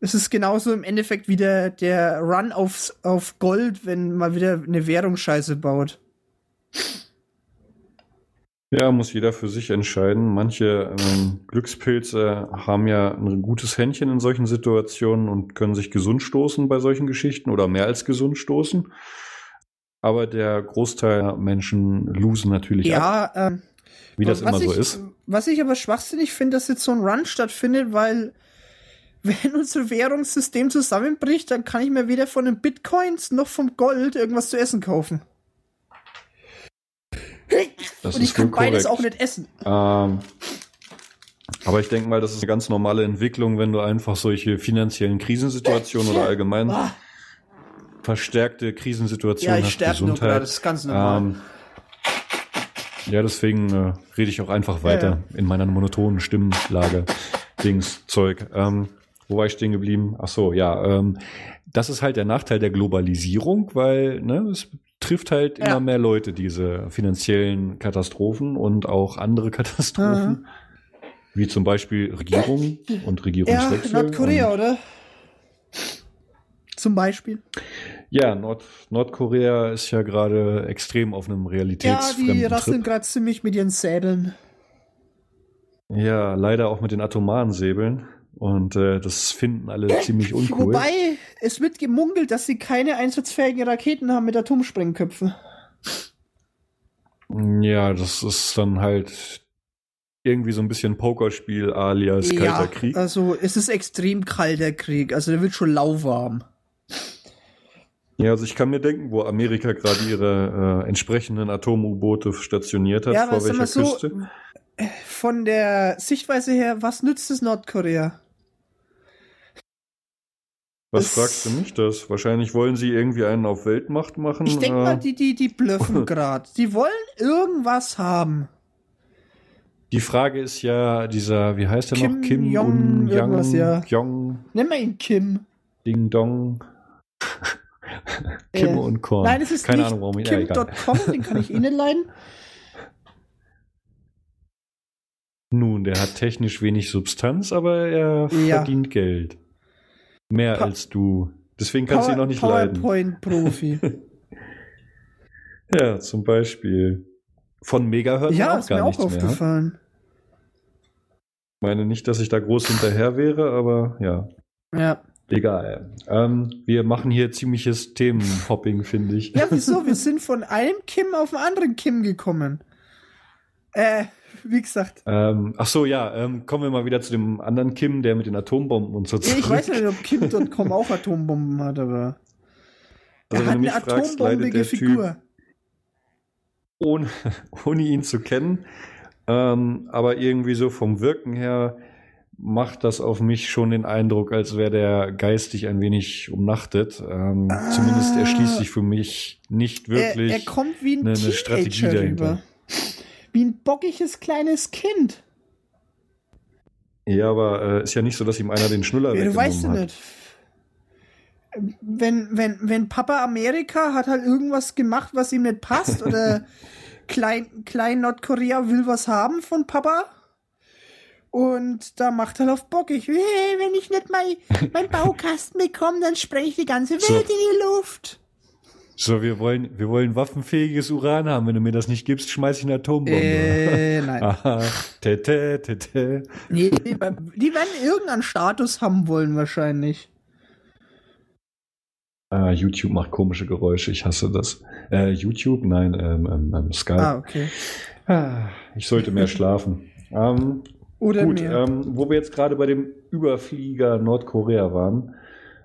Es ist genauso im Endeffekt wieder der Run aufs, auf Gold, wenn man wieder eine Währungsscheiße baut. Ja, muss jeder für sich entscheiden. Manche ähm, Glückspilze haben ja ein gutes Händchen in solchen Situationen und können sich gesund stoßen bei solchen Geschichten oder mehr als gesund stoßen. Aber der Großteil der Menschen losen natürlich ja, ab. Ähm, wie das immer ich, so ist. Was ich aber schwachsinnig finde, dass jetzt so ein Run stattfindet, weil [LAUGHS] wenn unser Währungssystem zusammenbricht, dann kann ich mir weder von den Bitcoins noch vom Gold irgendwas zu essen kaufen. Das und ich kann beides auch nicht essen. Ähm, aber ich denke mal, das ist eine ganz normale Entwicklung, wenn du einfach solche finanziellen Krisensituationen oder allgemein ah. verstärkte Krisensituationen ja, ich hast. Gesundheit. Nur, das ist ganz normal. Ähm, ja, deswegen äh, rede ich auch einfach weiter ja, in meiner monotonen Stimmlage. Dings, Zeug. Ähm, wo war ich stehen geblieben? Ach so, ja. Ähm, das ist halt der Nachteil der Globalisierung, weil ne, es trifft halt ja. immer mehr Leute, diese finanziellen Katastrophen und auch andere Katastrophen. Mhm. Wie zum Beispiel Regierung und Regierungswechsel. Ja, Nordkorea, oder? Zum Beispiel. Ja, Nord Nordkorea ist ja gerade extrem auf einem Realitätsfremden Ja, die rasseln gerade ziemlich mit ihren Säbeln. Ja, leider auch mit den atomaren Säbeln. Und äh, das finden alle ziemlich uncool. Wobei, es wird gemunkelt, dass sie keine einsatzfähigen Raketen haben mit Atomsprengköpfen. Ja, das ist dann halt irgendwie so ein bisschen Pokerspiel alias ja, kalter Krieg. Also es ist extrem kalter Krieg, also der wird schon lauwarm. Ja, also ich kann mir denken, wo Amerika gerade ihre äh, entsprechenden Atom-U-Boote stationiert hat, ja, vor welcher so, Küste. Von der Sichtweise her, was nützt es Nordkorea? Was fragst du mich das? Wahrscheinlich wollen sie irgendwie einen auf Weltmacht machen. Ich denke äh, mal, die, die, die blöffen [LAUGHS] gerade. Die wollen irgendwas haben. Die Frage ist ja, dieser, wie heißt der Kim noch? Kim Jong, Yang, ja. Jong. Nennen wir ihn Kim. Ding Dong. [LAUGHS] Kim äh, und Korn. Nein, es ist Keine nicht Ahnung, warum ich Kim.com, den kann ich eh nicht leiden. Nun, der hat technisch wenig Substanz, aber er ja. verdient Geld. Mehr pa als du. Deswegen kannst du ihn noch nicht leiden. PowerPoint-Profi. [LAUGHS] ja, zum Beispiel. Von Mega hört ja, man auch gar mir nichts auch aufgefallen. Mehr. Ich meine nicht, dass ich da groß hinterher wäre, aber ja. Ja. Egal. Ähm, wir machen hier ziemliches Themenhopping, finde ich. Ja, wieso? Wir sind von einem Kim auf einen anderen Kim gekommen. Äh, wie gesagt. Ähm, ach so, ja, ähm, kommen wir mal wieder zu dem anderen Kim, der mit den Atombomben und so zurück. Ich weiß nicht, ob Kim.com auch Atombomben hat, aber also, er hat eine atombombige Figur. Typ, ohne, [LAUGHS] ohne ihn zu kennen, ähm, aber irgendwie so vom Wirken her macht das auf mich schon den Eindruck, als wäre der geistig ein wenig umnachtet. Ähm, ah, zumindest erschließt sich für mich nicht wirklich er, er kommt wie ein eine, eine Strategie dahinter. Rüber wie ein bockiges kleines Kind. Ja, aber äh, ist ja nicht so, dass ihm einer den Schnuller ja, weggenommen weißt du nicht. Wenn, wenn, wenn Papa Amerika hat halt irgendwas gemacht, was ihm nicht passt, oder [LAUGHS] Klein, Klein Nordkorea will was haben von Papa. Und da macht er auf Bock. Ich, hey, wenn ich nicht mein, mein Baukasten bekomme, dann spreng ich die ganze Welt So. in die Luft. So, wir wollen, wir wollen waffenfähiges Uran haben. Wenn du mir das nicht gibst, schmeiß ich eine Atombombe. Äh, nein. [LAUGHS] Aha, tete, tete. Nee, die, die werden irgendeinen Status haben wollen wahrscheinlich. Ah, YouTube macht komische Geräusche, ich hasse das. Äh, YouTube? Nein, ähm, ähm, ähm, Skype. Ah, okay. Ah, ich sollte mehr schlafen. Ähm, Oder gut, mehr. ähm, wo wir jetzt gerade bei dem Überflieger Nordkorea waren.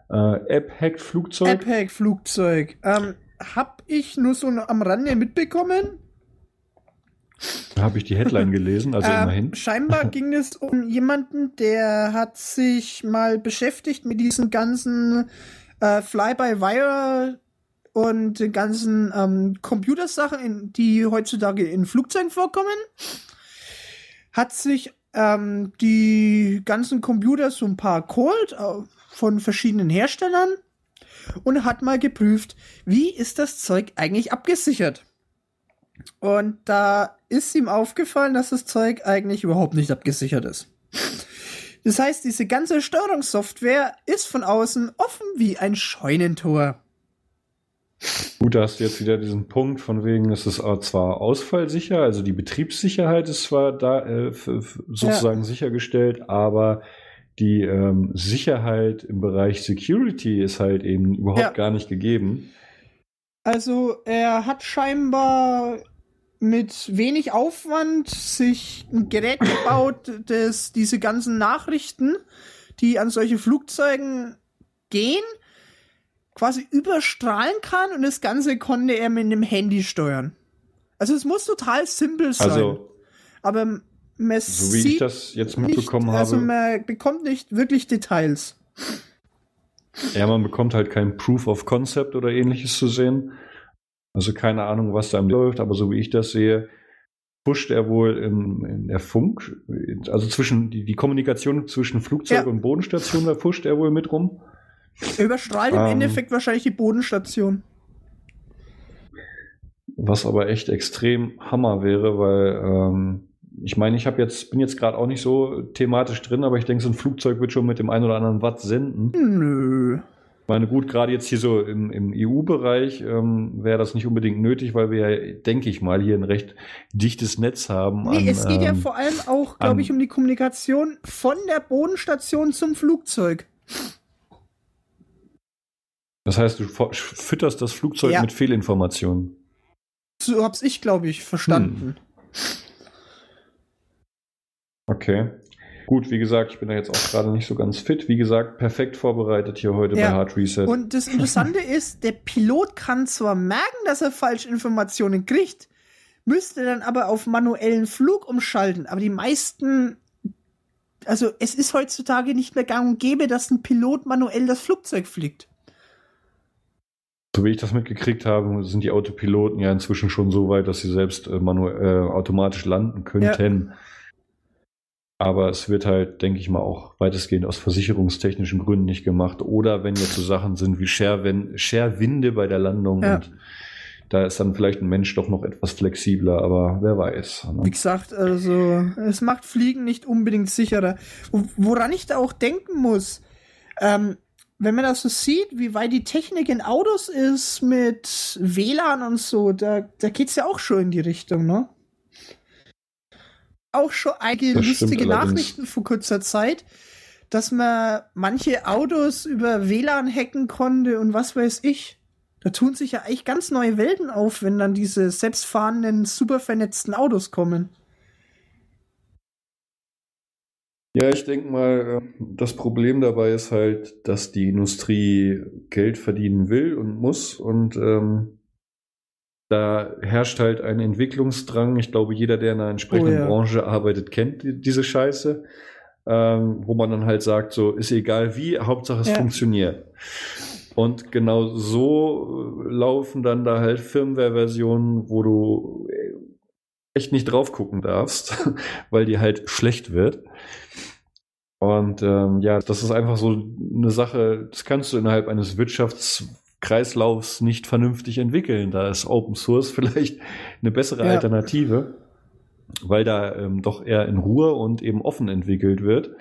Äh, App hackt Flugzeug. APEC Flugzeug. Ähm, hab ich nur so am Rande mitbekommen. Da habe ich die Headline gelesen, also [LAUGHS] Ähm, immerhin. scheinbar [LAUGHS] ging es um jemanden, der hat sich mal beschäftigt mit diesen ganzen äh, Fly-by-Wire und den ganzen ähm, Computersachen, in, die heutzutage in Flugzeugen vorkommen. Hat sich ähm, die ganzen Computer so ein paar geholt äh, von verschiedenen Herstellern und hat mal geprüft, wie ist das Zeug eigentlich abgesichert. Und da ist ihm aufgefallen, dass das Zeug eigentlich überhaupt nicht abgesichert ist. Das heißt, diese ganze Steuerungssoftware ist von außen offen wie ein Scheunentor. Gut, da hast du jetzt wieder diesen Punkt, von wegen, es ist zwar ausfallsicher, also die Betriebssicherheit ist zwar da äh, sozusagen sichergestellt, aber die ähm, Sicherheit im Bereich Security ist halt eben überhaupt Ja. gar nicht gegeben. Also er hat scheinbar mit wenig Aufwand sich ein Gerät gebaut, das diese ganzen Nachrichten, die an solche Flugzeugen gehen, quasi überstrahlen kann und das Ganze konnte er mit einem Handy steuern. Also es muss total simpel sein. Also, aber man so wie ich das jetzt nicht, mitbekommen also habe, man bekommt nicht wirklich Details. ja, man bekommt halt kein Proof of Concept oder ähnliches zu sehen. Also keine Ahnung, was da läuft, aber so wie ich das sehe, pusht er wohl in, in der Funk, also zwischen die, die Kommunikation zwischen Flugzeug Ja. und Bodenstation, da pusht er wohl mit rum. Er überstrahlt im Ähm. Endeffekt wahrscheinlich die Bodenstation. Was aber echt extrem Hammer wäre, weil ähm, ich meine, ich habe jetzt bin jetzt gerade auch nicht so thematisch drin, aber ich denke, so ein Flugzeug wird schon mit dem einen oder anderen Watt senden. Nö. Ich meine, gut, gerade jetzt hier so im, im EU-Bereich ähm, wäre das nicht unbedingt nötig, weil wir, ja, denke ich mal, hier ein recht dichtes Netz haben. Nee, an, es geht ja ähm, vor allem auch, glaube ich, um die Kommunikation von der Bodenstation zum Flugzeug. Das heißt, du fütterst das Flugzeug Ja. mit Fehlinformationen. So hab's ich, glaube ich, verstanden. Okay. Gut, wie gesagt, ich bin da jetzt auch gerade nicht so ganz fit. Wie gesagt, perfekt vorbereitet hier heute Ja. bei Hard Reset. Und das Interessante [LAUGHS] ist, der Pilot kann zwar merken, dass er Falschinformationen kriegt, müsste dann aber auf manuellen Flug umschalten. Aber die meisten, also es ist heutzutage nicht mehr gang und gäbe, dass ein Pilot manuell das Flugzeug fliegt. So wie ich das mitgekriegt habe, sind die Autopiloten ja inzwischen schon so weit, dass sie selbst äh, manu äh, automatisch landen könnten. Aber es wird halt, denke ich mal, auch weitestgehend aus versicherungstechnischen Gründen nicht gemacht. Oder wenn jetzt so Sachen sind wie Scherwin- Scherwinde bei der Landung Ja. und da ist dann vielleicht ein Mensch doch noch etwas flexibler, aber wer weiß. ne? Wie gesagt, also es macht Fliegen nicht unbedingt sicherer. Wo- Woran ich da auch denken muss, ähm, wenn man das so sieht, wie weit die Technik in Autos ist mit WLAN und so, da, da geht's ja auch schon in die Richtung, ne? Auch schon einige Das lustige. Nachrichten vor kurzer Zeit, dass man manche Autos über WLAN hacken konnte und was weiß ich. Da tun sich ja eigentlich ganz neue Welten auf, wenn dann diese selbstfahrenden, super vernetzten Autos kommen. Ja, ich denke mal, äh, das Problem dabei ist halt, dass die Industrie Geld verdienen will und muss und ähm, da herrscht halt ein Entwicklungsdrang. Ich glaube, jeder, der in einer entsprechenden Oh ja. Branche arbeitet, kennt die, diese Scheiße, ähm, wo man dann halt sagt, so ist egal wie, Hauptsache es Ja. funktioniert. Und genau so äh, laufen dann da halt Firmware-Versionen, wo du äh, echt nicht drauf gucken darfst, [LAUGHS] weil die halt schlecht wird. Und ähm, ja, das ist einfach so eine Sache, das kannst du innerhalb eines Wirtschaftskreislaufs nicht vernünftig entwickeln. Da ist Open Source [LAUGHS] vielleicht eine bessere Ja. Alternative. weil da ähm, doch eher in Ruhe und eben offen entwickelt wird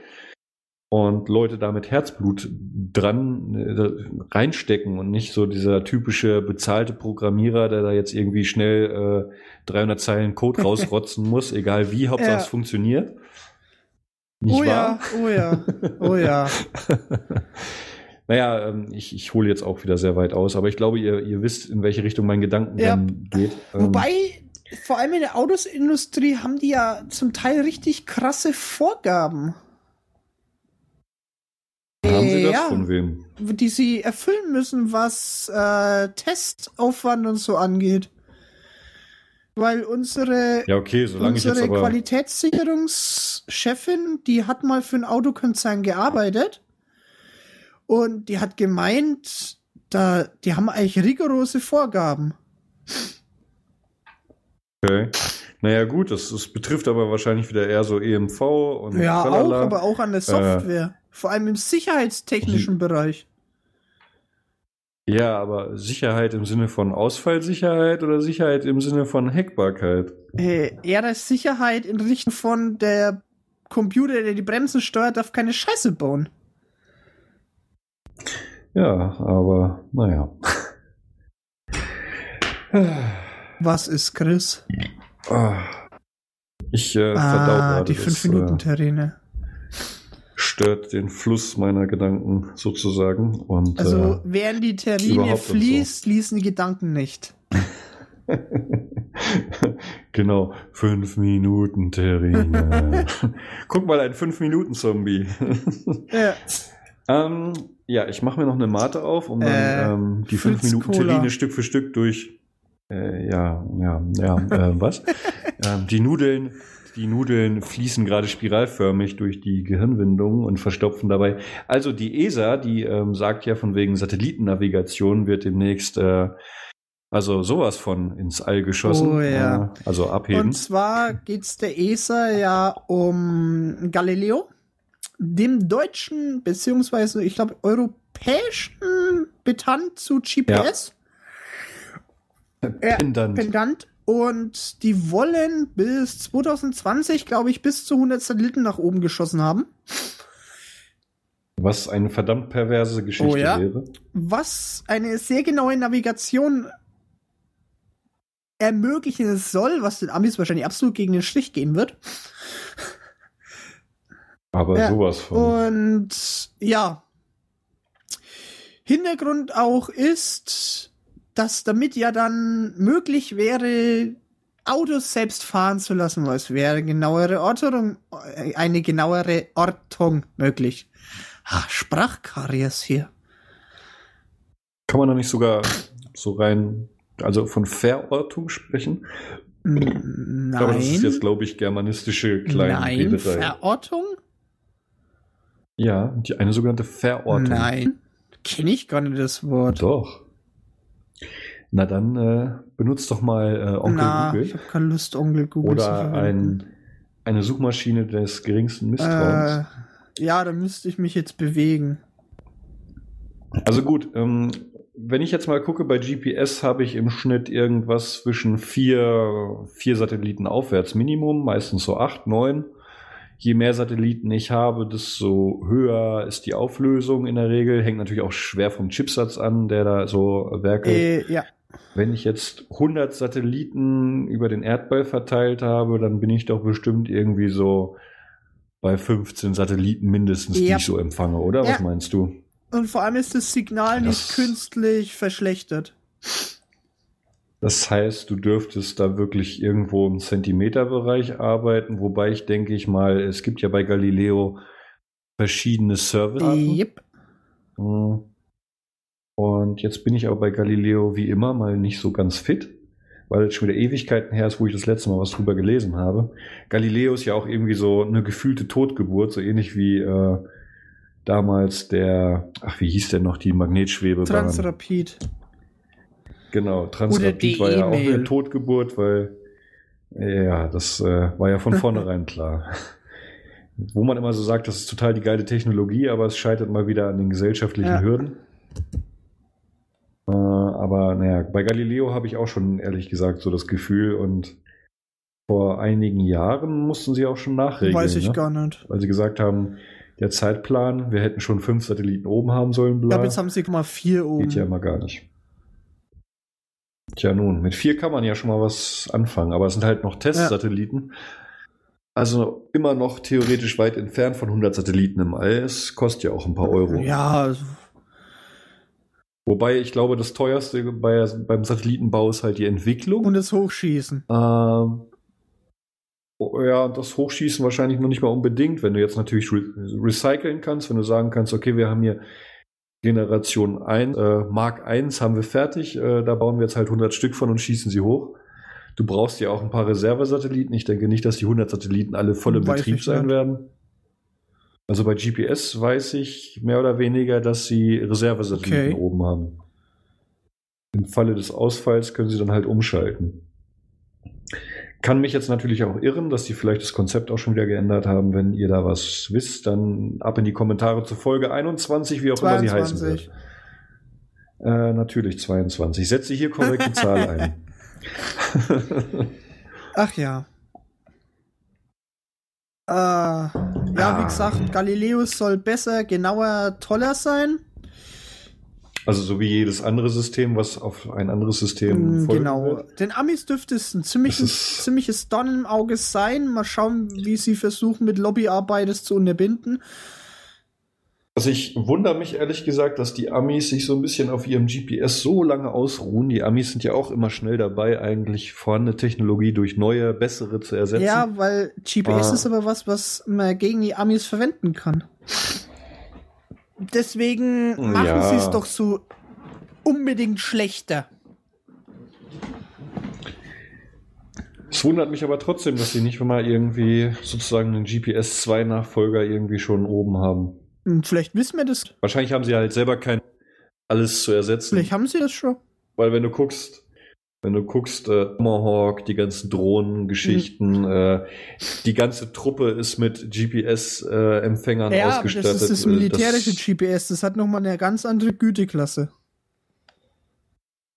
und Leute da mit Herzblut dran äh, reinstecken und nicht so dieser typische bezahlte Programmierer, der da jetzt irgendwie schnell äh, 300 Zeilen Code [LAUGHS] rausrotzen muss, egal wie, Hauptsache Ja. es funktioniert. Nicht oh wahr? ja, oh ja, oh ja. [LAUGHS] Naja, ähm, ich, ich hole jetzt auch wieder sehr weit aus, aber ich glaube, ihr, ihr wisst, in welche Richtung mein Gedankengang Ja. geht. Ähm, Wobei, vor allem in der Autosindustrie haben die ja zum Teil richtig krasse Vorgaben. haben sie das ja, von wem? die sie erfüllen müssen, was äh, Testaufwand und so angeht. Weil unsere, Ja, okay, unsere. Qualitätssicherungschefin, die hat mal für einen Autokonzern gearbeitet und die hat gemeint, da, die haben eigentlich rigorose Vorgaben. Okay. Naja, gut, das, das betrifft aber wahrscheinlich wieder eher so EMV und Ja, auch, tralala. aber auch an der Software. Vor allem im sicherheitstechnischen Bereich. Ja, aber Sicherheit im Sinne von Ausfallsicherheit oder Sicherheit im Sinne von Hackbarkeit? Äh, eher das Sicherheit in Richtung von der Computer, der die Bremsen steuert, darf keine Scheiße bauen. Ja, aber naja. Was ist Chris? Ah. Ich äh, Ah, die das, 5-Minuten-Terrine. Äh, stört den Fluss meiner Gedanken sozusagen. Und, Also, während die Terrine und fließt, fließen die Gedanken nicht. äh, [LAUGHS] genau, fünf Minuten Terrine. [LAUGHS] Guck mal, ein fünf Minuten Zombie. [LAUGHS] Ja. ähm, ja, ich mache mir noch eine Mate auf, um dann Äh, ähm, die fünf Minuten Cola. Terrine Stück für Stück durch. Äh, ja, ja, ja, äh, was? ähm, die Nudeln, die Nudeln fließen gerade spiralförmig durch die Gehirnwindungen und verstopfen dabei. Also die ESA, die ähm, sagt ja von wegen Satellitennavigation wird demnächst äh, also sowas von ins All geschossen. Oh, ja. Äh, also abheben. Und zwar geht's der ESA ja um Galileo, dem deutschen, beziehungsweise ich glaube europäischen Betant zu GPS. Ja, Pendant. Pendant. Und die wollen bis 2020, glaube ich, bis zu 100 Satelliten nach oben geschossen haben. Was eine verdammt perverse Geschichte Oh, ja. wäre. Was eine sehr genaue Navigation ermöglichen soll, was den Amis wahrscheinlich absolut gegen den Strich gehen wird. Aber Ja, sowas von. Und ja, Hintergrund auch ist, dass damit ja dann möglich wäre, Autos selbst fahren zu lassen, weil es wäre genauere Ortung, äh, eine genauere Ortung möglich. Ah, Sprachkaries hier. Kann man da nicht sogar so rein, also von Verortung sprechen? N- Aber das ist Nein. jetzt, glaube ich, germanistische Nein, Kleinrederei. Verortung? Ja, die, eine sogenannte Verortung. Nein. Kenne ich gar nicht das Wort. Doch. Na dann äh, benutzt doch mal äh, Onkel Na, Google ich habe keine Lust, Onkel Google zu oder verwenden. ein, eine Suchmaschine des geringsten Misstrauens. Äh, ja, da müsste ich mich jetzt bewegen. Also gut, ähm, wenn ich jetzt mal gucke, bei GPS habe ich im Schnitt irgendwas zwischen vier, vier Satelliten aufwärts Minimum, meistens so acht, neun. Je mehr Satelliten ich habe, desto höher ist die Auflösung in der Regel. Hängt natürlich auch schwer vom Chipsatz an, der da so werkelt. Äh, ja. Wenn ich jetzt 100 Satelliten über den Erdball verteilt habe, dann bin ich doch bestimmt irgendwie so bei 15 Satelliten mindestens, die Ja. ich so empfange, oder? Was Ja. meinst du? Und vor allem ist das Signal nicht Das- künstlich verschlechtert. Das heißt, du dürftest da wirklich irgendwo im Zentimeterbereich arbeiten, wobei ich denke ich mal, es gibt ja bei Galileo verschiedene Serverarten. Yep. Mhm. Und jetzt bin ich aber bei Galileo wie immer mal nicht so ganz fit, weil es schon wieder Ewigkeiten her ist, wo ich das letzte Mal was drüber gelesen habe. Galileo ist ja auch irgendwie so eine gefühlte Totgeburt, so ähnlich wie äh, damals der, ach, wie hieß der noch, die Magnetschwebebahn. Transrapid. Genau, Transrapid war ja auch eine Totgeburt, weil ja, das äh, war ja von [LAUGHS] vornherein klar. Wo man immer so sagt, das ist total die geile Technologie, aber es scheitert mal wieder an den gesellschaftlichen Ja. Hürden. Äh, aber naja, bei Galileo habe ich auch schon ehrlich gesagt so das Gefühl und vor einigen Jahren mussten sie auch schon nachregeln. Weiß ich ne? gar nicht. Weil sie gesagt haben, der Zeitplan, wir hätten schon fünf Satelliten oben haben sollen. Ich glaube, jetzt haben sie mal vier oben. Geht ja mal gar nicht. Tja, nun, mit vier kann man ja schon mal was anfangen, aber es sind halt noch Testsatelliten. Also immer noch theoretisch weit entfernt von 100 Satelliten im All. Es kostet ja auch ein paar Euro. Ja, also, Wobei ich glaube, das teuerste bei, beim Satellitenbau ist halt die Entwicklung. und das Hochschießen. Ähm, oh, ja, das Hochschießen wahrscheinlich noch nicht mal unbedingt, wenn du jetzt natürlich re recyceln kannst, wenn du sagen kannst, okay, wir haben hier Generation 1, äh, Mark 1 haben wir fertig, äh, da bauen wir jetzt halt 100 Stück von und schießen sie hoch. Du brauchst ja auch ein paar Reservesatelliten. Ich denke nicht, dass die 100 Satelliten alle voll im Weiß Betrieb sein werden. Also bei GPS weiß ich mehr oder weniger, dass sie Reservesatelliten Okay. oben haben. Im Falle des Ausfalls können sie dann halt umschalten. Kann mich jetzt natürlich auch irren, dass die vielleicht das Konzept auch schon wieder geändert haben. Wenn ihr da was wisst, dann ab in die Kommentare zur Folge 21, wie auch immer sie heißen 22. wird. Äh, natürlich 22. Setze hier korrekt die Zahl ein. [LAUGHS] [LAUGHS] Ach ja. Äh, ja, Ah. wie gesagt, Galileus soll besser, genauer, toller sein. Also so wie jedes andere System, was auf ein anderes System Mm, folgen Genau. wird. Den Amis dürfte es ein ziemliches, ziemliches Dorn im Auge sein. Mal schauen, wie sie versuchen, mit Lobbyarbeit es zu unterbinden. Also ich wundere mich ehrlich gesagt, dass die Amis sich so ein bisschen auf ihrem GPS so lange ausruhen. Die Amis sind ja auch immer schnell dabei, eigentlich vorhandene Technologie durch neue, bessere zu ersetzen. Ja, weil GPS Ah. ist aber was, was man gegen die Amis verwenden kann. Deswegen machen Ja. sie es doch so unbedingt schlechter. Es wundert mich aber trotzdem, dass sie nicht mal irgendwie sozusagen einen GPS-2-Nachfolger irgendwie schon oben haben. Hm, Vielleicht wissen wir das. Wahrscheinlich haben sie halt selber kein alles zu ersetzen. Vielleicht haben sie das schon. Weil wenn du guckst, wenn du guckst, äh, Tomahawk, die ganzen Drohnengeschichten, Mhm. äh, die ganze Truppe ist mit GPS-Empfängern Ja, aber das ausgestattet. ist das Äh, militärische GPS. Das hat nochmal eine ganz andere Güteklasse.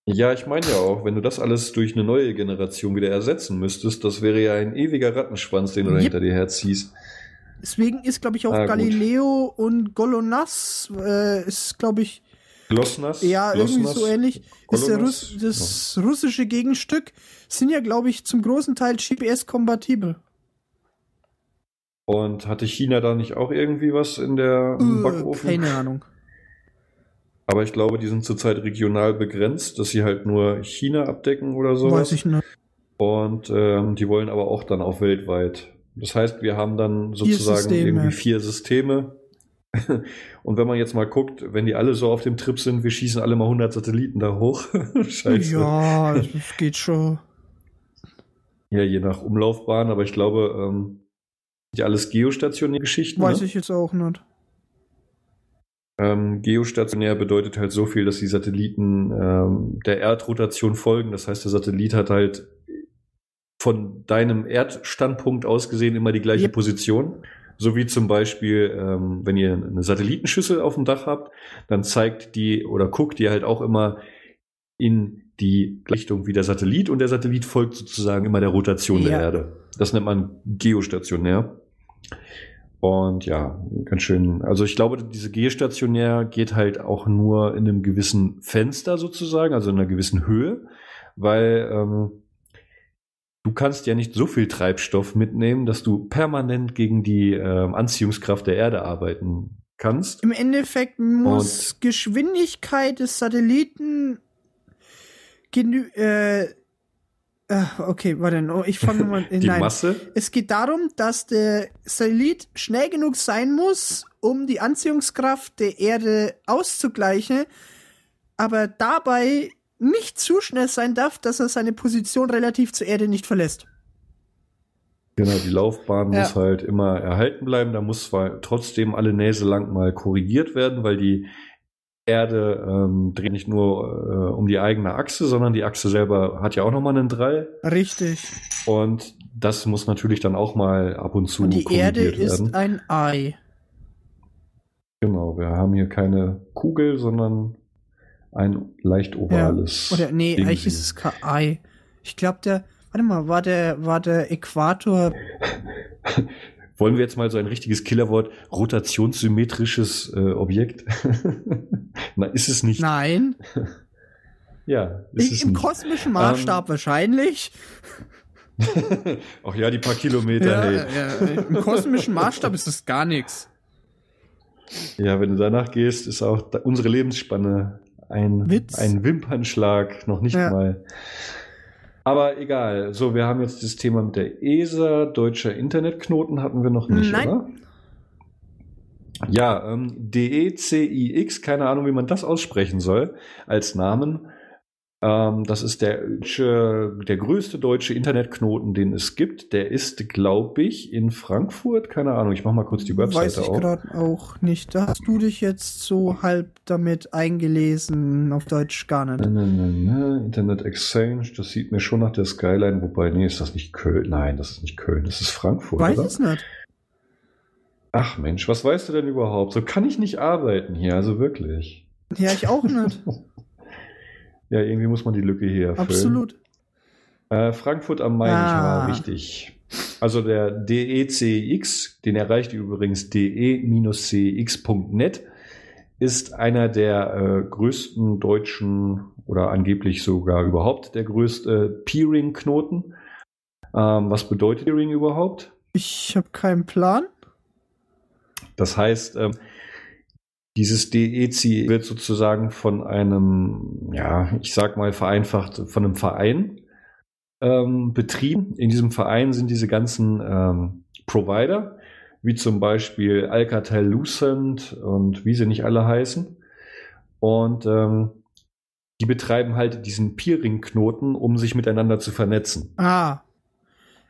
Ja, ich meine ja auch, wenn du das alles durch eine neue Generation wieder ersetzen müsstest, das wäre ja ein ewiger Rattenschwanz, den du da Yep. hinter dir herziehst. Deswegen ist, glaube ich, auch Ah, gut. Galileo und Golonas äh, ist, glaube ich, Glosnas? ja, irgendwie Glosnas? so ähnlich. Ist Golonas? Russ das russische Gegenstück. Sind ja, glaube ich, zum großen Teil GPS-kompatibel. Und hatte China da nicht auch irgendwie was in der Äh, Backofen? keine Ahnung. Aber ich glaube, die sind zurzeit regional begrenzt, dass sie halt nur China abdecken oder so. Weiß ich nicht. Und ähm, die wollen aber auch dann auch weltweit. Das heißt, wir haben dann Vier sozusagen Systeme. irgendwie vier Systeme. [LAUGHS] Und wenn man jetzt mal guckt, wenn die alle so auf dem Trip sind, wir schießen alle mal 100 Satelliten da hoch. [LAUGHS] Scheiße. Ja, das geht schon. Ja, je nach Umlaufbahn, aber ich glaube, ähm, sind ja alles geostationäre Geschichten. Weiß ne? ich jetzt auch nicht. Ähm, geostationär bedeutet halt so viel, dass die Satelliten ähm, der Erdrotation folgen. Das heißt, der Satellit hat halt von deinem Erdstandpunkt aus gesehen immer die gleiche Yep. Position. So wie zum Beispiel, ähm, wenn ihr eine Satellitenschüssel auf dem Dach habt, dann zeigt die oder guckt ihr halt auch immer in die Richtung wie der Satellit und der Satellit folgt sozusagen immer der Rotation der Ja. Erde. Das nennt man geostationär. Und ja, ganz schön. Also ich glaube, diese geostationär geht halt auch nur in einem gewissen Fenster sozusagen, also in einer gewissen Höhe, weil ähm, du kannst ja nicht so viel Treibstoff mitnehmen, dass du permanent gegen die ähm, Anziehungskraft der Erde arbeiten kannst. Im Endeffekt muss Geschwindigkeit des Satelliten genü äh, äh, okay, warte, ich fange mal [LAUGHS] Die nein. Masse, Es geht darum, dass der Satellit schnell genug sein muss, um die Anziehungskraft der Erde auszugleichen, aber dabei nicht zu schnell sein darf, dass er seine Position relativ zur Erde nicht verlässt. genau, die Laufbahn Ja. muss halt immer erhalten bleiben. Da muss zwar trotzdem alle Näse lang mal korrigiert werden, weil die Erde ähm, dreht nicht nur äh, um die eigene Achse, sondern die Achse selber hat ja auch nochmal einen Drall. Richtig. Und das muss natürlich dann auch mal ab und zu Und die Erde korrigiert werden. ist ein Ei. Genau, wir haben hier keine Kugel, sondern ein leicht ovales. Oder nee, Ding. eigentlich ist es Ei. Ich glaube, der, Warte mal, war der, war der Äquator. [LAUGHS] Wollen wir jetzt mal so ein richtiges Killerwort, rotationssymmetrisches äh, Objekt? [LAUGHS] Na, ist es nicht. Nein. [LAUGHS] ja, ist es Im nicht. kosmischen Maßstab Ähm, wahrscheinlich. Ach ja, die paar Kilometer, Ja, hey. ja, Im kosmischen Maßstab ist das gar nichts. Ja, wenn du danach gehst, ist auch unsere Lebensspanne ein, Witz. ein Wimpernschlag, noch nicht Ja. mal. Aber egal. So, wir haben jetzt das Thema mit der ESA, deutscher Internetknoten hatten wir noch nicht, Nein. oder? Ja, ähm, DECIX, keine Ahnung, wie man das aussprechen soll, als Namen. Ähm, das ist der, deutsche- der größte deutsche Internetknoten, den es gibt. Der ist, glaube ich, in Frankfurt. Keine Ahnung, ich mache mal kurz die Webseite Weiß ich gerade auch nicht. Da hast du dich jetzt so halb damit eingelesen, auf Deutsch gar nicht. Ne, ne, ne. Internet Exchange, das sieht mir schon nach der Skyline, wobei, nee, ist das nicht Köln? Nein, das ist nicht Köln, das ist Frankfurt, Weiß oder? es nicht. Ach Mensch, was weißt du denn überhaupt? So kann ich nicht arbeiten hier, also wirklich. Ja, ich auch nicht. [LAUGHS] Ja, irgendwie muss man die Lücke hier erfüllen. Absolut. Äh, Frankfurt am Main, Ah. war richtig. Also der DECX, den erreicht übrigens de-cx.net, ist einer der äh, größten deutschen oder angeblich sogar überhaupt der größte Peering-Knoten. Ähm, was bedeutet Peering überhaupt? Ich habe keinen Plan. Das heißt, ähm, dieses DEC wird sozusagen von einem, ja, ich sag mal vereinfacht, von einem Verein ähm, betrieben. In diesem Verein sind diese ganzen ähm, Provider, wie zum Beispiel Alcatel Lucent und wie sie nicht alle heißen. Und ähm, die betreiben halt diesen Peering-Knoten, um sich miteinander zu vernetzen. Ah.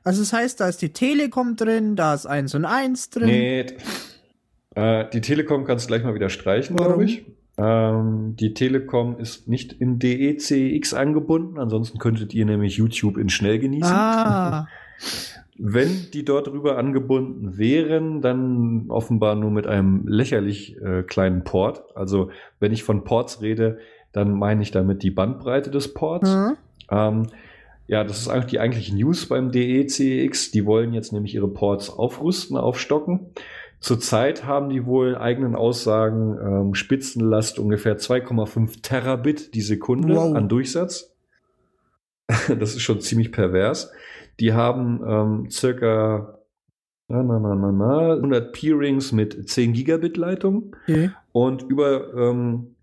Also das heißt, da ist die Telekom drin, da ist 1 und 1 drin. Nee. Äh, die Telekom kannst du gleich mal wieder streichen, glaube ich. Ähm, die Telekom ist nicht in DECX angebunden, ansonsten könntet ihr nämlich YouTube in schnell genießen. Ah. [LAUGHS] Wenn die dort drüber angebunden wären, dann offenbar nur mit einem lächerlich äh, kleinen Port. Also wenn ich von Ports rede, dann meine ich damit die Bandbreite des Ports. Hm? Ähm, ja, das ist eigentlich die eigentliche News beim DECX. Die wollen jetzt nämlich ihre Ports aufrüsten, aufstocken. Zurzeit haben die wohl eigenen Aussagen ähm, Spitzenlast ungefähr 2,5 Terabit die Sekunde Wow. an Durchsatz. [LAUGHS] das ist schon ziemlich pervers. Die haben ähm, circa na, na, na, na, na, 100 Peerings mit 10 Gigabit Leitung Okay. und über ähm,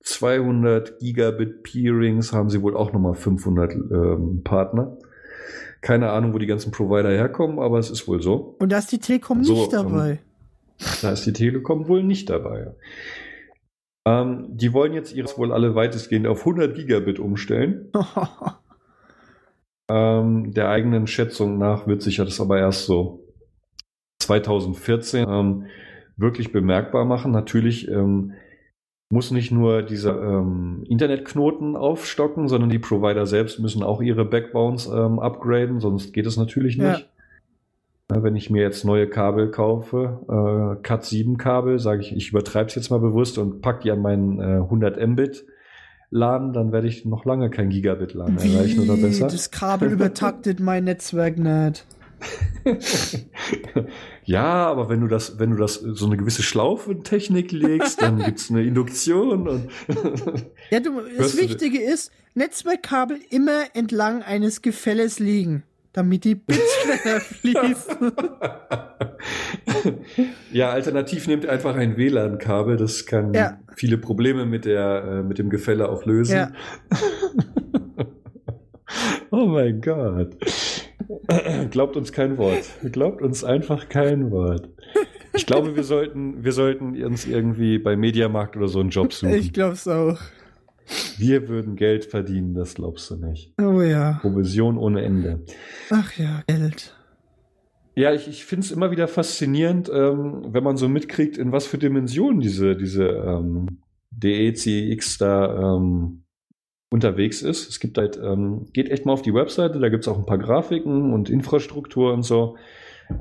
200 Gigabit Peerings haben sie wohl auch nochmal 500 ähm, Partner. Keine Ahnung, wo die ganzen Provider herkommen, aber es ist wohl so. Und da ist die Telekom So, nicht dabei. Da ist die Telekom wohl nicht dabei. Ähm, die wollen jetzt ihres wohl alle weitestgehend auf 100 Gigabit umstellen. [LAUGHS] Ähm, der eigenen Schätzung nach wird sich ja das aber erst so 2014 ähm, wirklich bemerkbar machen. Natürlich ähm, muss nicht nur dieser ähm, Internetknoten aufstocken, sondern die Provider selbst müssen auch ihre Backbones ähm, upgraden, sonst geht es natürlich nicht. Ja, Wenn ich mir jetzt neue Kabel kaufe, äh, Cat 7 Kabel, sage ich, ich übertreibe es jetzt mal bewusst und pack die an meinen äh, 100 Mbit LAN, dann werde ich noch lange kein Gigabit LAN erreichen oder besser. Das Kabel übertaktet mein Netzwerk nicht. [LAUGHS] ja, aber wenn du das, wenn du das so eine gewisse Schlaufentechnik legst, dann gibt's eine Induktion und Ja, du, das Wichtige ist, Netzwerkkabel immer entlang eines Gefälles liegen, damit die Bits schneller fließen. [LAUGHS] ja, alternativ nehmt einfach ein WLAN-Kabel, das kann Ja. viele Probleme mit der, äh, mit dem Gefälle auch lösen. Ja. [LAUGHS] oh mein Gott. [CLEARS THROAT] Glaubt uns kein Wort. Glaubt uns einfach kein Wort. Ich glaube, wir sollten, wir sollten uns irgendwie bei Mediamarkt oder so einen Job suchen. Ich glaub's auch. Wir würden Geld verdienen, das glaubst du nicht. Oh ja. Provision ohne Ende. Ach ja, Geld. Ja, ich, ich finde es immer wieder faszinierend, ähm, wenn man so mitkriegt, in was für Dimensionen diese, diese ähm, DECX da ähm, unterwegs ist. Es gibt halt, ähm, geht echt mal auf die Webseite, da gibt's auch ein paar Grafiken und Infrastruktur und so.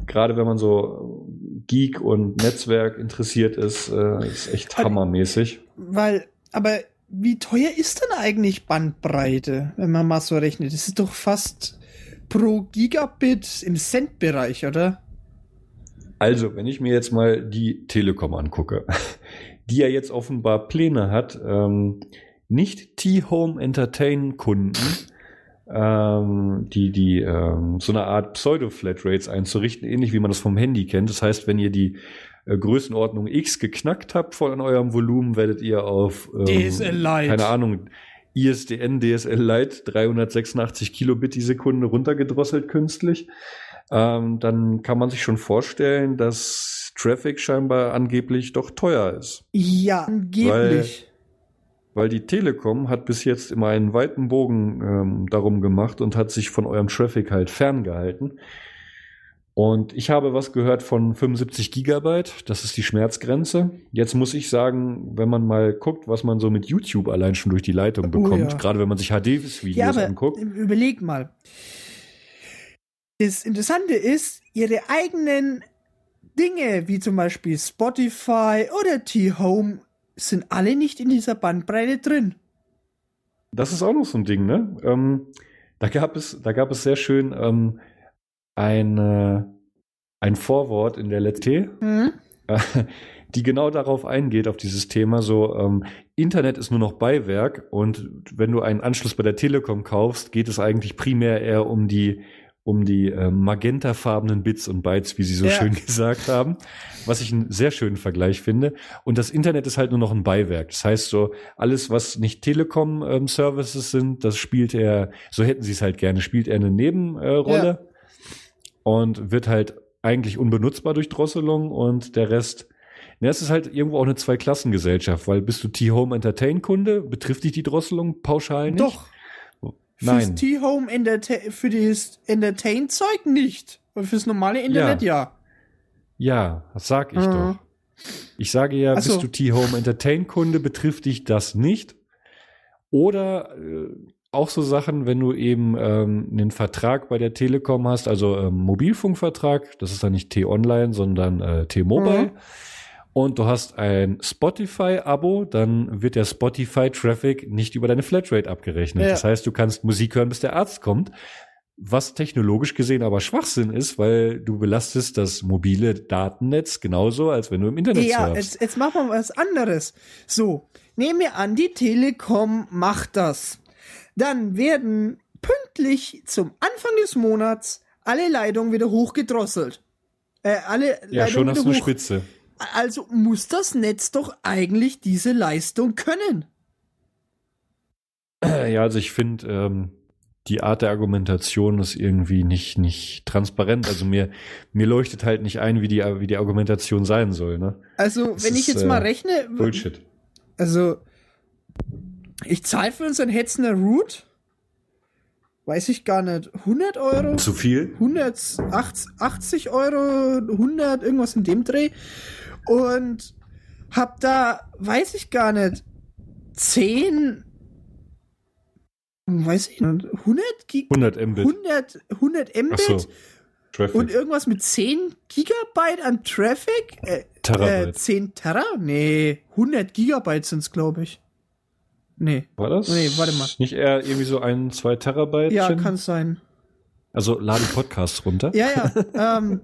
Gerade wenn man so Geek und Netzwerk interessiert ist, äh, ist echt hammermäßig. Weil, aber wie teuer ist denn eigentlich Bandbreite, wenn man mal so rechnet? Das ist doch fast pro Gigabit im Cent-Bereich, oder? Also, wenn ich mir jetzt mal die Telekom angucke, [LAUGHS] die ja jetzt offenbar Pläne hat, ähm, nicht T-Home Entertain Kunden, ähm, die, die ähm, so eine Art Pseudo-Flatrates einzurichten, ähnlich wie man das vom Handy kennt. Das heißt, wenn ihr die äh, Größenordnung X geknackt habt von eurem Volumen, werdet ihr auf ähm, DSL Lite. keine Ahnung, ISDN DSL Lite 386 Kilobit die Sekunde runtergedrosselt künstlich. Ähm, dann kann man sich schon vorstellen, dass Traffic scheinbar angeblich doch teuer ist. Ja, angeblich. Weil, weil die Telekom hat bis jetzt immer einen weiten Bogen ähm, darum gemacht und hat sich von eurem Traffic halt ferngehalten. Und ich habe was gehört von 75 Gigabyte. Das ist die Schmerzgrenze. Jetzt muss ich sagen, wenn man mal guckt, was man so mit YouTube allein schon durch die Leitung oh bekommt, oh ja. gerade wenn man sich HD-Videos ja, anguckt. Überleg mal. Das Interessante ist, ihre eigenen Dinge wie zum Beispiel Spotify oder T-Home sind alle nicht in dieser Bandbreite drin. Das ist auch noch so ein Ding, ne? Ähm, da gab es, da gab es sehr schön ähm, eine, ein Vorwort in der letzten, mhm. [LAUGHS] die genau darauf eingeht, auf dieses Thema. So, ähm, Internet ist nur noch Beiwerk und wenn du einen Anschluss bei der Telekom kaufst, geht es eigentlich primär eher um die um die äh, magentafarbenen Bits und Bytes, wie sie so ja. schön [LAUGHS] gesagt haben, was ich einen sehr schönen Vergleich finde. Und das Internet ist halt nur noch ein Beiwerk. Das heißt so, alles, was nicht Telekom-Services ähm, sind, das spielt er, so hätten sie es halt gerne, spielt er eine Nebenrolle äh. Und wird halt eigentlich unbenutzbar durch Drosselung und der Rest ja, es ist halt irgendwo auch eine Zweiklassengesellschaft, weil bist du T-Home Entertain Kunde, betrifft dich die Drosselung pauschal nicht? Doch, Fürs T-Home für das Entertain-Zeug nicht. Aber fürs normale Internet ja. Ja, ja das sag ich mhm. doch. Ich sage ja, so. bist du T-Home Entertain-Kunde, betrifft dich das nicht. Oder äh, auch so Sachen, wenn du eben ähm, einen Vertrag bei der Telekom hast, also ähm, Mobilfunkvertrag, das ist dann nicht T-Online, sondern äh, T-Mobile. Mhm und du hast ein Spotify-Abo, dann wird der Spotify-Traffic nicht über deine Flatrate abgerechnet. Ja. Das heißt, du kannst Musik hören, bis der Arzt kommt. Was technologisch gesehen aber Schwachsinn ist, weil du belastest das mobile Datennetz genauso, als wenn du im Internet ja, surfst. Jetzt, jetzt machen wir was anderes. So, nehmen wir an, die Telekom macht das. Dann werden pünktlich zum Anfang des Monats alle Leitungen wieder hochgedrosselt. Äh, alle ja, Leitungen schon hast du eine Spitze. Also muss das Netz doch eigentlich diese Leistung können. Ja, also ich finde, ähm, die Art der Argumentation ist irgendwie nicht, nicht transparent. Also mir, mir leuchtet halt nicht ein, wie die, wie die Argumentation sein soll. Ne? Also, das wenn ist, ich jetzt äh, mal rechne. Bullshit. Also, ich zahle für unseren Hetzner Root, weiß ich gar nicht, 100 Euro? Zu viel? 180 Euro, 100, irgendwas in dem Dreh und hab da, weiß ich gar nicht, 10, weiß ich nicht, 100 Gig 100 Mbit. 100, 100 Mbit. So. Und irgendwas mit 10 Gigabyte an Traffic? Äh, Terabyte. Äh, 10 Terra? Nee, 100 Gigabyte sind's, glaube ich. Nee. War das? Nee, warte mal. Nicht eher irgendwie so ein, zwei Terabyte? Ja, kann sein. Also laden Podcasts runter? Ja, ja. ähm,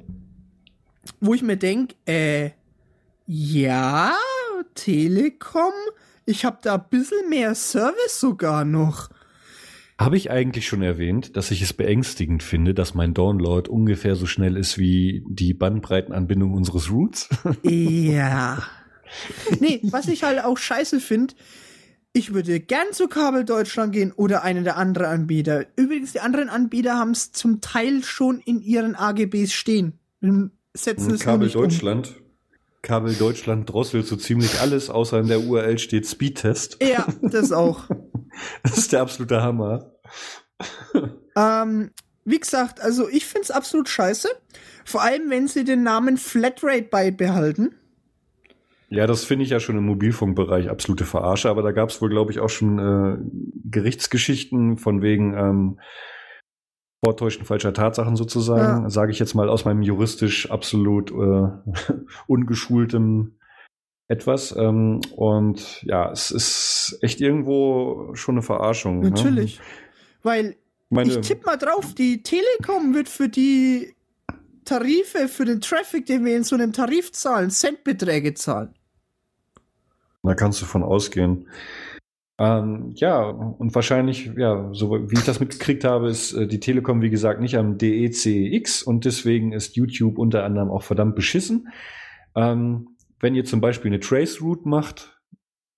wo ich mir denke, äh, ja, Telekom. Ich habe da ein bisschen mehr Service sogar noch. Habe ich eigentlich schon erwähnt, dass ich es beängstigend finde, dass mein Download ungefähr so schnell ist wie die Bandbreitenanbindung unseres Roots? Ja. Nee, was ich halt auch scheiße finde, ich würde gern zu Kabel Deutschland gehen oder einen der anderen Anbieter. Übrigens, die anderen Anbieter haben es zum Teil schon in ihren AGBs stehen. Setzen es Kabel Deutschland. Um. Kabel Deutschland drosselt so ziemlich alles, außer in der URL steht Speedtest. Ja, das auch. [LAUGHS] das ist der absolute Hammer. ähm, wie gesagt, also ich find's absolut scheiße. Vor allem, wenn sie den Namen Flatrate beibehalten. Ja, das finde ich ja schon im Mobilfunkbereich absolute Verarsche, aber da gab's wohl, glaube ich, auch schon äh, Gerichtsgeschichten von wegen, ähm, Vortäuschen falscher Tatsachen sozusagen, ja. sage ich jetzt mal aus meinem juristisch absolut äh, [LAUGHS] ungeschultem etwas. Ähm, und ja, es ist echt irgendwo schon eine Verarschung. Ne? Natürlich. Ne? Weil Meine, Ich tippe mal drauf, die Telekom wird für die Tarife, für den Traffic, den wir in so einem Tarif zahlen, Centbeträge zahlen. Da kannst du von ausgehen. Ähm, ja, und wahrscheinlich, ja, so wie ich das mitgekriegt habe, ist äh, die Telekom, wie gesagt, nicht am DECX und deswegen ist YouTube unter anderem auch verdammt beschissen. Ähm, wenn ihr zum Beispiel eine Traceroute macht,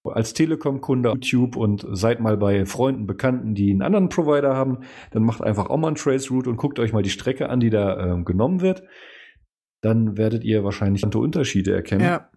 als Telekom-Kunde auf YouTube und seid mal bei Freunden, Bekannten, die einen anderen Provider haben, dann macht einfach auch mal einen Traceroute und guckt euch mal die Strecke an, die da äh, genommen wird. Dann werdet ihr wahrscheinlich Unterschiede erkennen. Ja.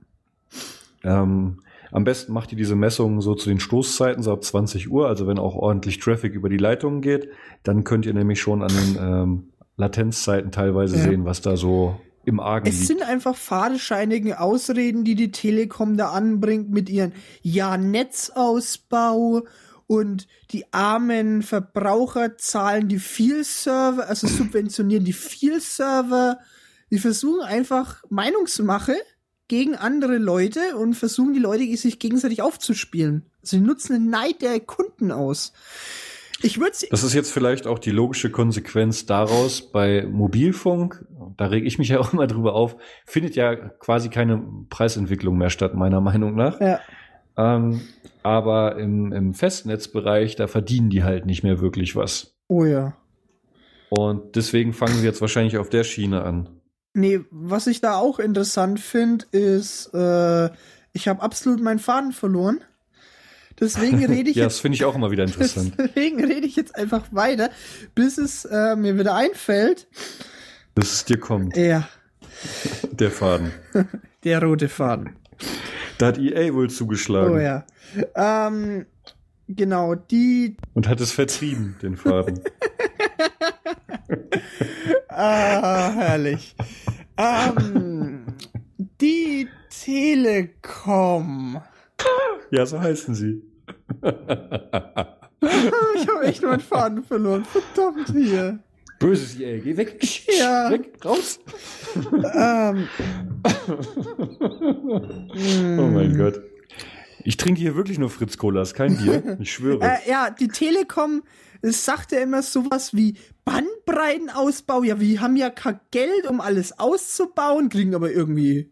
Ähm, am besten macht ihr diese Messungen so zu den Stoßzeiten, so ab 20 Uhr, also wenn auch ordentlich Traffic über die Leitungen geht, dann könnt ihr nämlich schon an den ähm, Latenzzeiten teilweise Ja. sehen, was da so im Argen Es liegt. sind einfach fadenscheinige Ausreden, die die Telekom da anbringt mit ihren ja Netzausbau und die armen Verbraucher zahlen die viel Server, also [CLEARS THROAT] subventionieren die viel Server. Die versuchen einfach Meinungsmache gegen andere Leute und versuchen die Leute sich gegenseitig aufzuspielen. Also die nutzen den Neid der Kunden aus. Ich würde Das ist jetzt vielleicht auch die logische Konsequenz daraus bei Mobilfunk. Da reg ich mich ja [LAUGHS] auch immer drüber auf. Findet ja quasi keine Preisentwicklung mehr statt, meiner Meinung nach. ja, Ähm, aber im, im Festnetzbereich, da verdienen die halt nicht mehr wirklich was. oh ja. Und deswegen fangen sie jetzt wahrscheinlich auf der Schiene an. Nee, was ich da auch interessant finde, ist, äh, ich habe absolut meinen Faden verloren. Deswegen [LAUGHS] rede ich ja, jetzt das finde ich auch immer wieder interessant. [LAUGHS] Deswegen rede ich jetzt einfach weiter, bis es äh, mir wieder einfällt. Dass es dir kommt, Ja, [LAUGHS] der Faden. der rote Faden. Da hat EA wohl zugeschlagen Oh ja. Ähm, genau, die. und hat es vertrieben, den Faden. [LAUGHS] Ah, herrlich. ähm, die Telekom. ja, so heißen sie. [LAUGHS] Ich habe echt meinen Faden verloren. Verdammt hier. Böses EA, geh weg. Ja. Weg, raus. Ähm, [LAUGHS] oh mein Gott. Ich trinke hier wirklich nur Fritz Cola, ist kein Bier. [LAUGHS] Ich schwöre. Äh, ja, die Telekom sagt ja immer sowas wie Bandbreitenausbau. Ja, wir haben ja kein Geld, um alles auszubauen, kriegen aber irgendwie.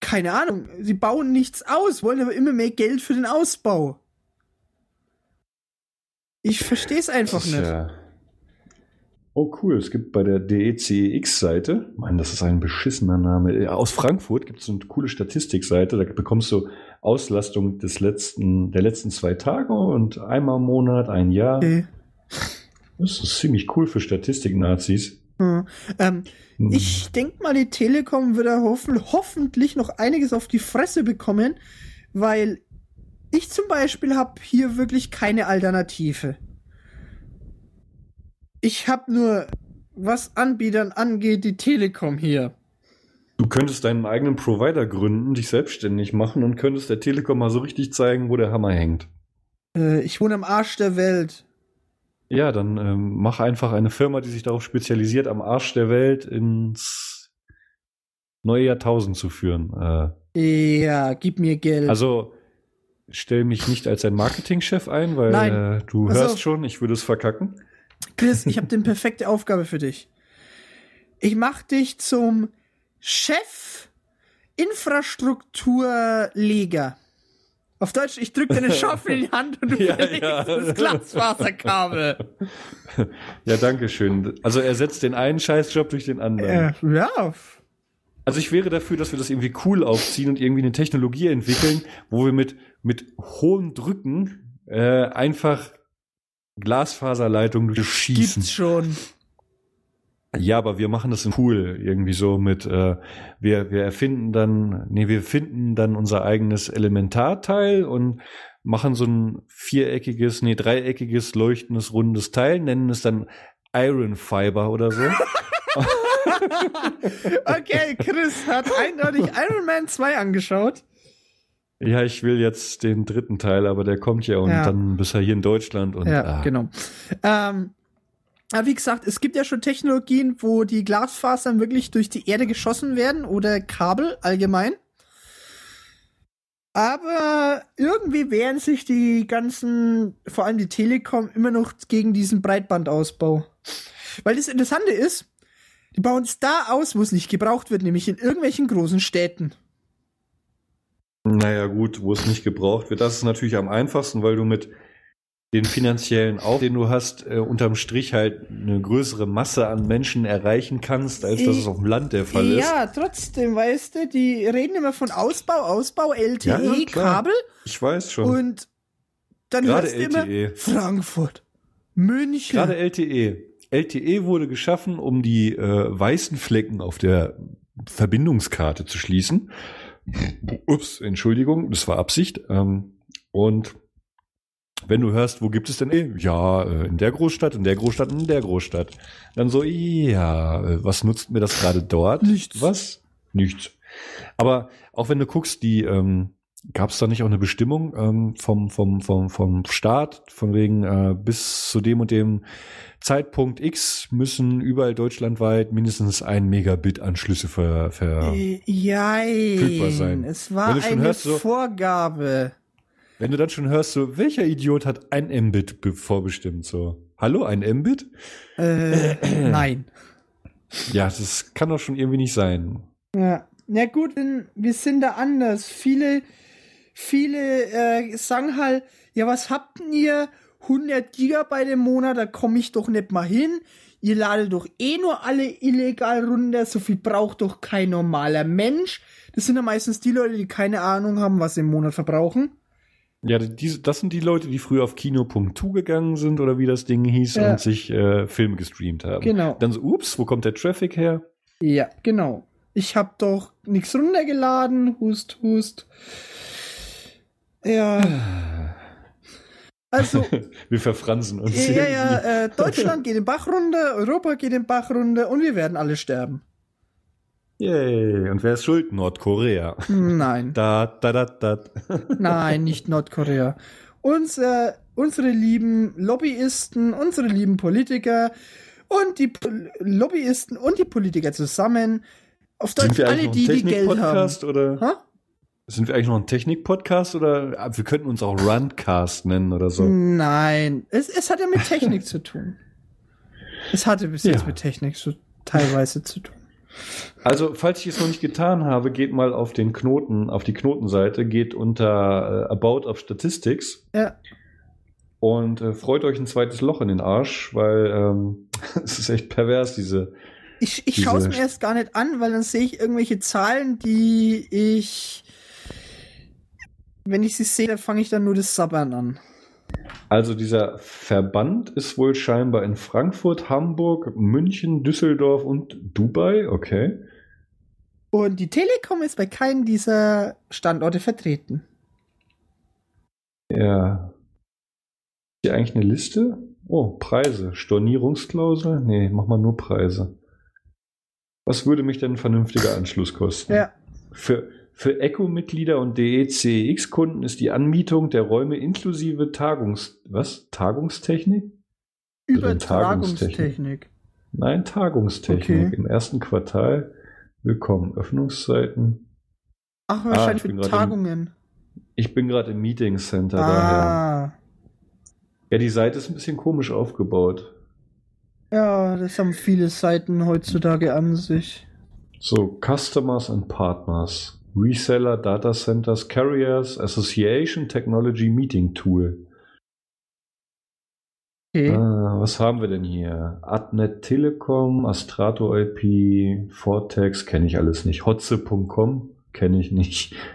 Keine Ahnung, sie bauen nichts aus, wollen aber immer mehr Geld für den Ausbau. Ich verstehe es einfach nicht. ja- Oh cool, es gibt bei der DECX-Seite, Mann, das ist ein beschissener Name, Äh, aus Frankfurt gibt es eine coole Statistikseite, da bekommst du Auslastung des letzten, der letzten zwei Tage und einmal im Monat, ein Jahr. Okay. Das ist ziemlich cool für Statistik-Nazis. Hm. Ähm, Hm. ich denke mal, die Telekom wird hoffen, hoffentlich noch einiges auf die Fresse bekommen, weil ich zum Beispiel habe hier wirklich keine Alternative. Ich habe nur, was Anbietern angeht, die Telekom hier. Du könntest deinen eigenen Provider gründen, dich selbstständig machen und könntest der Telekom mal so richtig zeigen, wo der Hammer hängt. Äh, ich wohne am Arsch der Welt. Ja, dann ähm, mach einfach eine Firma, die sich darauf spezialisiert, am Arsch der Welt ins neue Jahrtausend zu führen. Äh, Ja, gib mir Geld. also stell mich nicht als ein Marketingchef ein, weil äh, du Also- hörst schon, ich würde es verkacken. Chris, ich habe die perfekte Aufgabe für dich. Ich mach dich zum Chef Infrastrukturleger. Auf Deutsch, ich drück dir eine Schaufel in die Hand und du [LAUGHS] Ja, [LAUGHS] verlegst ja. das Glasfaserkabel. Ja, danke schön. Also ersetzt den einen Scheißjob durch den anderen. Äh, ja. Also ich wäre dafür, dass wir das irgendwie cool aufziehen und irgendwie eine Technologie entwickeln, wo wir mit, mit hohen Drücken äh, einfach Glasfaserleitungen durchschießen. Gibt's schon. Ja, aber wir machen das in cool, irgendwie so mit, äh, wir, wir erfinden dann, nee, wir finden dann unser eigenes Elementarteil und machen so ein viereckiges, nee, dreieckiges, leuchtendes, rundes Teil, nennen es dann Iron Fiber oder so. [LAUGHS] Okay, Chris hat eindeutig Iron Man 2 angeschaut. Ja, ich will jetzt den dritten Teil, aber der kommt ja und Ja. dann bis er hier in Deutschland und Ja, ah, genau. Ähm, aber wie gesagt, es gibt ja schon Technologien, wo die Glasfasern wirklich durch die Erde geschossen werden oder Kabel allgemein. Aber irgendwie wehren sich die ganzen, vor allem die Telekom, immer noch gegen diesen Breitbandausbau. Weil das Interessante ist, die bauen es da aus, wo es nicht gebraucht wird, nämlich in irgendwelchen großen Städten. Naja, gut, wo es nicht gebraucht wird. Das ist natürlich am einfachsten, weil du mit den finanziellen Aufwand, den du hast, äh, unterm Strich halt eine größere Masse an Menschen erreichen kannst, als dass es auf dem Land der Fall ist. Ja, trotzdem, weißt du, die reden immer von Ausbau, Ausbau, LTE, Ja, ja, klar. Kabel Ich weiß schon. und dann Gerade hörst du immer LTE. Frankfurt, München. Gerade LTE. LTE wurde geschaffen, um die äh, weißen Flecken auf der Verbindungskarte zu schließen. Ups, Entschuldigung, das war Absicht. Ähm, und wenn du hörst, wo gibt es denn eh? Ja, äh, in der Großstadt, in der Großstadt, in der Großstadt. Dann so, ja, äh, was nutzt mir das gerade dort? Nichts. Was? Nichts. Aber auch wenn du guckst, die ähm, gab es da nicht auch eine Bestimmung ähm, vom, vom, vom, vom Staat, von wegen äh, bis zu dem und dem Zeitpunkt X müssen überall deutschlandweit mindestens ein Megabit Anschlüsse ver, ver Jein. Verfügbar sein. Es war eine hörst, so- Vorgabe. Wenn du dann schon hörst, so, welcher Idiot hat ein Mbit be- vorbestimmt, so, hallo, ein Mbit? Äh, nein. Ja, das kann doch schon irgendwie nicht sein. Ja. Na gut, denn wir sind da anders. Viele, viele äh, sagen halt, ja, was habt denn ihr? 100 Gigabyte im Monat, da komme ich doch nicht mal hin. Ihr ladet doch eh nur alle illegal runter, so viel braucht doch kein normaler Mensch. Das sind ja meistens die Leute, die keine Ahnung haben, was sie im Monat verbrauchen. Ja, die, das sind die Leute, die früher auf Kino.tu gegangen sind oder wie das Ding hieß Ja. und sich äh, Filme gestreamt haben. Genau. Dann so, ups, wo kommt der Traffic her? Ja, genau. Ich hab doch nichts runtergeladen. Hust, hust. Ja. [SIGHS] Also, [LAUGHS] Wir verfransen uns. ja, ja, äh, Deutschland geht den Bach runter, Europa geht den Bach runter und wir werden alle sterben. Yay. Und wer ist schuld? Nordkorea. Nein, [LAUGHS] Da, da, da, da. [LAUGHS] nein, nicht Nordkorea. Unser, unsere lieben Lobbyisten, unsere lieben Politiker und die Pol- Lobbyisten und die Politiker zusammen. Auf Deutsch alle die, die Geld haben. Oder? Ha? Sind wir eigentlich noch ein Technik-Podcast oder ah, wir könnten uns auch Rundcast nennen oder so? Nein, es, es hat ja mit Technik zu tun. Es hatte bis jetzt Ja. mit Technik so teilweise zu tun. Also, falls ich es noch nicht getan habe, geht mal auf den Knoten, auf die Knotenseite, geht unter äh, About of Statistics Ja, und äh, freut euch ein zweites Loch in den Arsch, weil ähm, [LAUGHS] es ist echt pervers, diese. ich, ich schaue es mir erst gar nicht an, weil dann sehe ich irgendwelche Zahlen, die ich, wenn ich sie sehe, dann fange ich dann nur das Sabbern an. Also dieser Verband ist wohl scheinbar in Frankfurt, Hamburg, München, Düsseldorf und Dubai, okay. Und die Telekom ist bei keinem dieser Standorte vertreten. Ja. Ist hier eigentlich eine Liste? Oh, Preise. Stornierungsklausel? Nee, mach mal nur Preise. Was würde mich denn ein vernünftiger Anschluss kosten? Ja, Für, für Echo-Mitglieder und DECX-Kunden ist die Anmietung der Räume inklusive Tagungs... Was? Tagungstechnik? Übertragungstechnik. Nein, Tagungstechnik. Okay. Im ersten Quartal. Willkommen. Öffnungszeiten. Ach, Ah, wahrscheinlich ich bin für gerade im- Tagungen. Ich bin gerade im Meeting Center daher. Ah, Ja, die Seite ist ein bisschen komisch aufgebaut. ja, das haben viele Seiten heutzutage an sich. So, Customers and Partners, Reseller, Data Centers, Carriers, Association Technology Meeting Tool. Okay. Ah, was haben wir denn hier? Adnet Telekom, Astrato IP, Vortex, kenne ich alles nicht. Hotze.com, kenne ich nicht. [LAUGHS]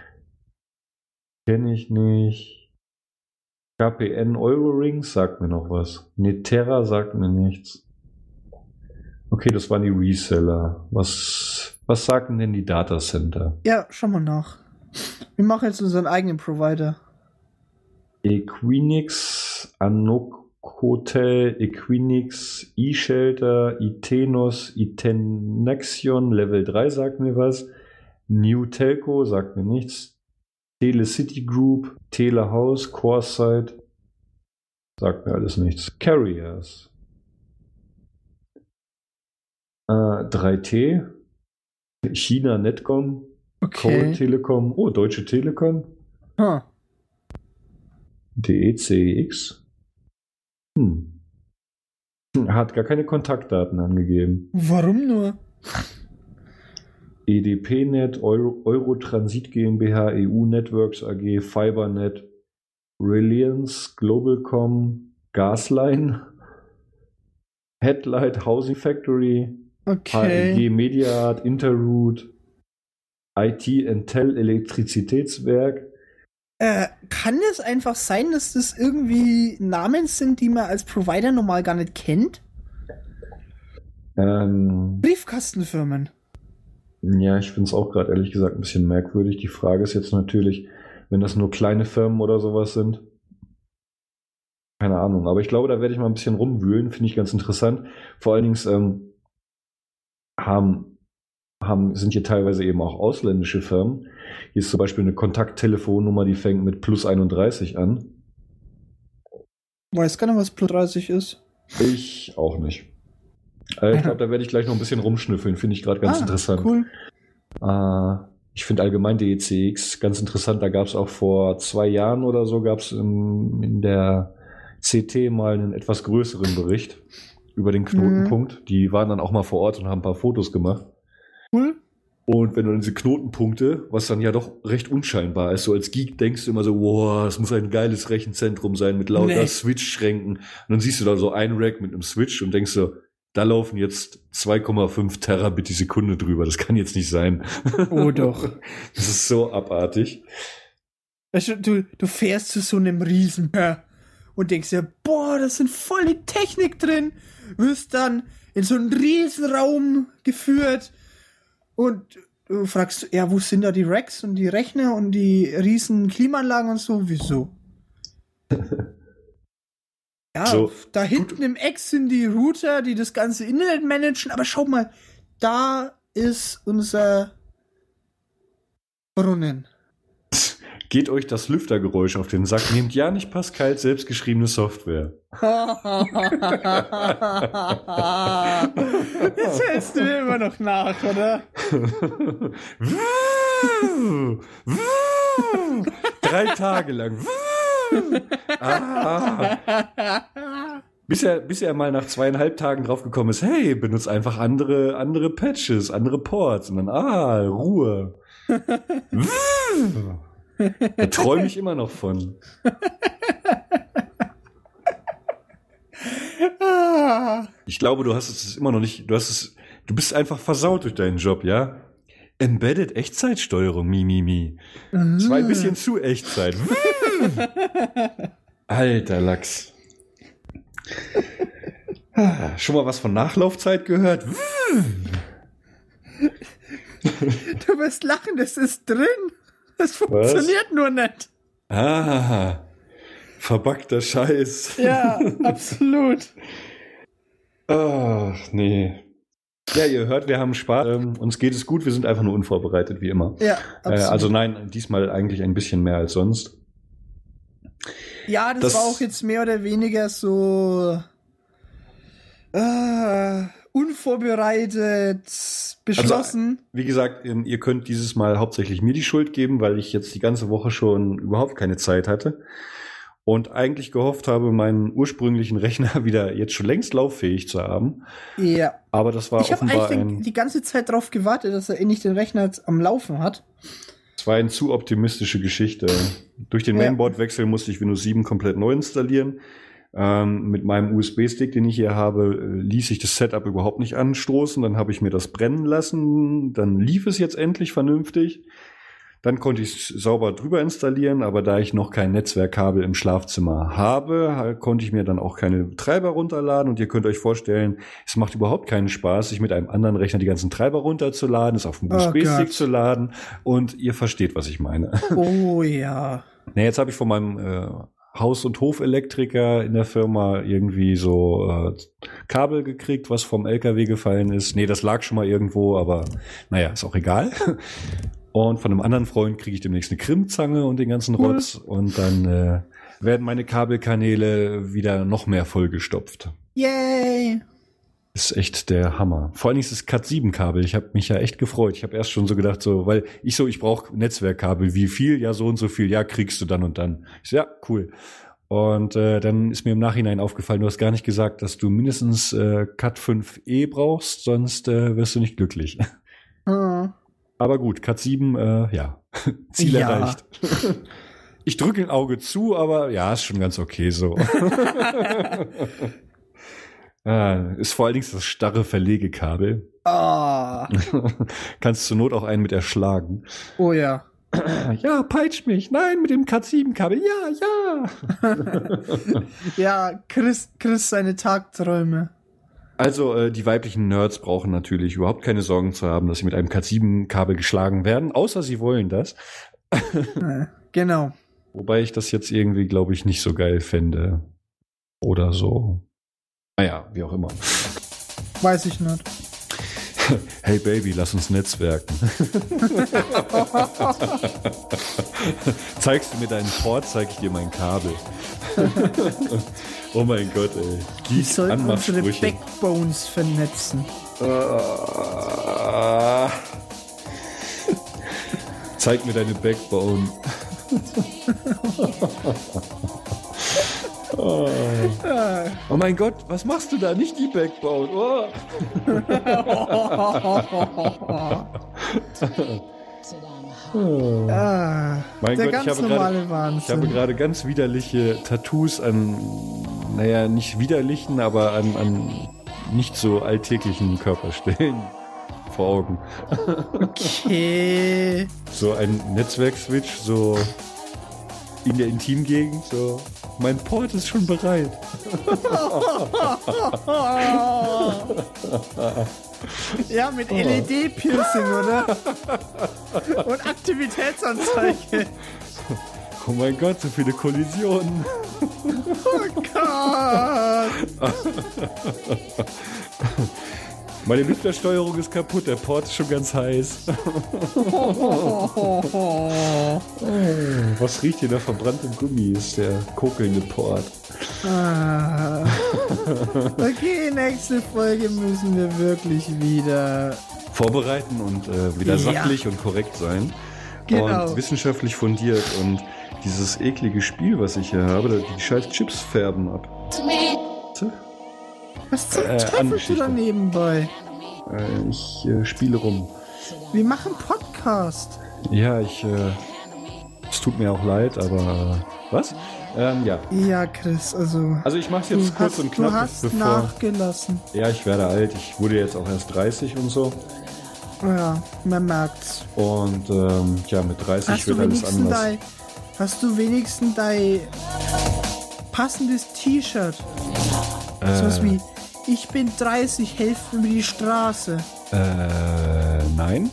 Kenne ich nicht. KPN Eurorings sagt mir noch was. Netera sagt mir nichts. Okay, das waren die Reseller. Was, was sagten denn die Data Center? Ja, schau mal nach. Wir machen jetzt unseren eigenen Provider. Equinix, Anok Hotel, Equinix, eShelter, Itenos, Itenexion, Level 3 sagt mir was. New Telco sagt mir nichts. Telecity Group, Telehouse, CoreSite sagt mir alles nichts. Carriers. Äh, 3T, China Netcom, Cold Okay. Telekom, oh, Deutsche Telekom. Huh. DECX? Hm. Hat gar keine Kontaktdaten angegeben. Warum nur? EDPNet, Euro, Eurotransit GmbH, EU Networks AG, FiberNet, Reliance, Globalcom, Gasline, [LAUGHS] Headlight Housing Factory, Okay. HLG Mediaart, Interroute, IT Intel Elektrizitätswerk. Äh, kann es einfach sein, dass das irgendwie Namen sind, die man als Provider normal gar nicht kennt? Ähm, Briefkastenfirmen. ja, ich finde es auch gerade ehrlich gesagt ein bisschen merkwürdig. Die Frage ist jetzt natürlich, wenn das nur kleine Firmen oder sowas sind. Keine Ahnung, aber ich glaube, da werde ich mal ein bisschen rumwühlen, finde ich ganz interessant. Vor allen Dingen ähm, haben, haben, sind hier teilweise eben auch ausländische Firmen. Hier ist zum Beispiel eine Kontakttelefonnummer, die fängt mit plus 31 an. Weiß nicht, was Plus 30 ist. Ich auch nicht. Äh, ich glaube, da werde ich gleich noch ein bisschen rumschnüffeln, finde ich gerade ganz Ah, interessant. Cool. Äh, ich finde allgemein DECX ganz interessant. Da gab es auch vor zwei Jahren oder so, gab es in der CT mal einen etwas größeren Bericht über den Knotenpunkt. Die waren dann auch mal vor Ort und haben ein paar Fotos gemacht. Cool. Und wenn du dann diese Knotenpunkte, was dann ja doch recht unscheinbar ist, so als Geek denkst du immer so, wow, das muss ein geiles Rechenzentrum sein mit lauter Nee. Switch-Schränken. Und dann siehst du da so ein Rack mit einem Switch und denkst so, da laufen jetzt 2,5 Terabit die Sekunde drüber. Das kann jetzt nicht sein. Oh doch. [LAUGHS] Das ist so abartig. Weißt du, du, du fährst zu so einem Riesen und denkst dir, boah, da sind voll die Technik drin. Wirst dann in so einen Riesenraum geführt und du fragst, ja, wo sind da die Racks und die Rechner und die riesen Klimaanlagen und so? Wieso? [LAUGHS] Ja, So, da hinten im Eck sind die Router, die das ganze Internet managen, aber schau mal, da ist unser Brunnen. Geht euch das Lüftergeräusch auf den Sack, nehmt ja nicht Pascal selbstgeschriebene Software. Jetzt hältst du mir immer noch nach, oder? Drei Tage lang. ah. Bis er, bis er mal nach zweieinhalb Tagen draufgekommen ist, hey, benutzt einfach andere, andere Patches, andere Ports. Und dann, ah, Ruhe. Da träume ich immer noch von. Ich glaube, du hast es immer noch nicht, du hast es, du bist einfach versaut durch deinen Job, ja? Embedded Echtzeitsteuerung, mi, mi, mi. Das war ein bisschen zu Echtzeit. Alter Lachs. Ah, Schon mal was von Nachlaufzeit gehört? Du wirst lachen, das ist drin. Das funktioniert nur nicht. Ah, verbackter Scheiß. Ja, [LAUGHS] absolut. Ach, nee. Ja, ihr hört, wir haben Spaß. Ähm, uns geht es gut, wir sind einfach nur unvorbereitet, wie immer. Ja, Äh, absolut. also nein, diesmal eigentlich ein bisschen mehr als sonst. ja, das, das- war auch jetzt mehr oder weniger so äh, unvorbereitet beschlossen. Wie gesagt, ähm, ihr könnt dieses Mal hauptsächlich mir die Schuld geben, weil ich jetzt die ganze Woche schon überhaupt keine Zeit hatte und eigentlich gehofft habe, meinen ursprünglichen Rechner [LAUGHS] wieder jetzt schon längst lauffähig zu haben. ja. Aber das war Ich habe offenbar eigentlich den, ein, die ganze Zeit darauf gewartet, dass er endlich den Rechner am Laufen hat. das war eine zu optimistische Geschichte. Durch den Ja. Mainboard-Wechsel musste ich Windows 7 komplett neu installieren. Ähm, mit meinem USB-Stick, den ich hier habe, äh, ließ ich das Setup überhaupt nicht anstoßen. Dann habe ich mir das brennen lassen. Dann lief es jetzt endlich vernünftig. Dann konnte ich es sauber drüber installieren, aber da ich noch kein Netzwerkkabel im Schlafzimmer habe, ha- konnte ich mir dann auch keine Treiber runterladen. Und ihr könnt euch vorstellen, es macht überhaupt keinen Spaß, sich mit einem anderen Rechner die ganzen Treiber runterzuladen, es auf dem Oh USB-Stick Gott. zu laden. Und ihr versteht, was ich meine. Oh ja. [LAUGHS] Nee, jetzt habe ich von meinem äh, Haus- und Hofelektriker in der Firma irgendwie so äh, Kabel gekriegt, was vom LKW gefallen ist. Nee, das lag schon mal irgendwo, aber naja, ist auch egal. [LAUGHS] Und von einem anderen Freund kriege ich demnächst eine Krimzange und den ganzen. Rotz. Und dann äh, werden meine Kabelkanäle wieder noch mehr vollgestopft. Yay. Ist echt der Hammer. Vor allen Dingen ist das Cat 7 Kabel. Ich habe mich ja echt gefreut. Ich habe erst schon so gedacht, so, weil ich so, ich brauche Netzwerkkabel. Wie viel? Ja, so und so viel. Ja, kriegst du dann und dann. Ich so, ja, cool. Und äh, dann ist mir im Nachhinein aufgefallen, du hast gar nicht gesagt, dass du mindestens äh, Cat 5e brauchst, sonst äh, wirst du nicht glücklich. Ah. Aber gut, Cat 7, äh, ja, [LAUGHS] Ziel Ja. erreicht. Ich drücke ein Auge zu, aber ja, ist schon ganz okay so. [LAUGHS] ah, ist vor allen Dingen das starre Verlegekabel. Ah. [LAUGHS] Kannst zur Not auch einen mit erschlagen. Oh ja. [CLEARS THROAT] Ja, peitscht mich. Nein, mit dem Cat 7 Kabel. Ja, ja. [LAUGHS] Ja, Chris, Chris seine Tagträume. Also äh, die weiblichen Nerds brauchen natürlich überhaupt keine Sorgen zu haben, dass sie mit einem Cat 7 Kabel geschlagen werden, außer sie wollen das. [LAUGHS] Äh, Genau. Wobei ich das jetzt irgendwie, glaube ich, nicht so geil fände. Oder so. Naja, wie auch immer. Weiß ich nicht. [LAUGHS] Hey Baby, lass uns netzwerken. [LAUGHS] Zeigst du mir deinen Port, zeig ich dir mein Kabel. [LAUGHS] oh mein Gott, ey. Geek sollten unsere. Backbones vernetzen. Ah. Zeig mir deine Backbone. Oh. Oh mein Gott, was machst du da? Nicht die Backbone. Oh. [LAUGHS] Ah, Mein der Gott, ich ganz habe normale gerade- Wahnsinn. Ich habe gerade ganz widerliche Tattoos an, naja, nicht widerlichen, aber an, an nicht so alltäglichen Körperstellen [LAUGHS] vor Augen. okay. So ein Netzwerkswitch, so in der Intimgegend, so. Mein Port ist schon bereit. [LAUGHS] Ja, mit LED-Piercing, oder? Und Aktivitätsanzeige. Oh mein Gott, so viele Kollisionen. Oh Gott. [LAUGHS] Meine Lüftersteuerung ist kaputt, der Port ist schon ganz heiß. [LAUGHS] Was riecht hier nach verbranntem Gummi? Ist der kokelnde Port. Ah. Okay, nächste Folge müssen wir wirklich wieder. vorbereiten und äh, wieder Ja. sachlich und korrekt sein. Genau. Und wissenschaftlich fundiert. Und dieses eklige Spiel, was ich hier habe, die scheiß Chips färben ab. Was zum Äh, Teufel du da nebenbei? Äh, ich äh, spiele rum. Wir machen Podcast. Ja, ich. Äh, es tut mir auch leid, aber. Äh, was? Ähm, ja. Ja, Chris, also. Also ich Du jetzt kurz hast, und du knapp, hast bevor. nachgelassen. Ja, ich werde alt. Ich wurde jetzt auch erst 30 und so. Ja, man merkt's. Und ähm, ja, mit 30 Hast du wird alles anders. dein. Hast du wenigstens dein passendes T-Shirt? Sowas Äh, wie Ich bin 30, helft mir die Straße. äh, nein.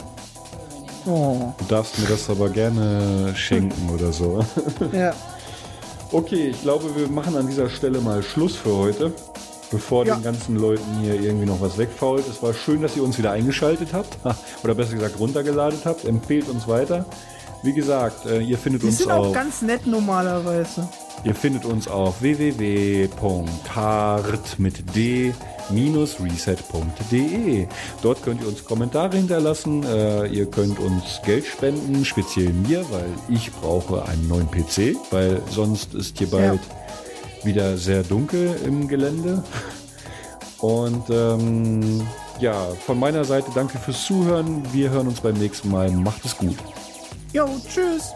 Oh. Du darfst mir das aber gerne schenken oder so. [LAUGHS] Ja. Okay, ich glaube, wir machen an dieser Stelle mal Schluss für heute. Bevor Ja. den ganzen Leuten hier irgendwie noch was wegfault. Es war schön, dass ihr uns wieder eingeschaltet habt. [LAUGHS] Oder besser gesagt runtergeladen habt. Empfehlt uns weiter. Wie gesagt, äh, ihr findet Wir uns sind auch ganz nett normalerweise. ihr findet uns auf www.hart mit d reset.de. Dort könnt ihr uns Kommentare hinterlassen. Äh, ihr könnt uns Geld spenden, speziell mir, weil ich brauche einen neuen PC, weil sonst ist hier bald wieder sehr dunkel im Gelände. Und ähm, ja, von meiner Seite danke fürs Zuhören. Wir hören uns beim nächsten Mal. Macht es gut. Jo, tschüss.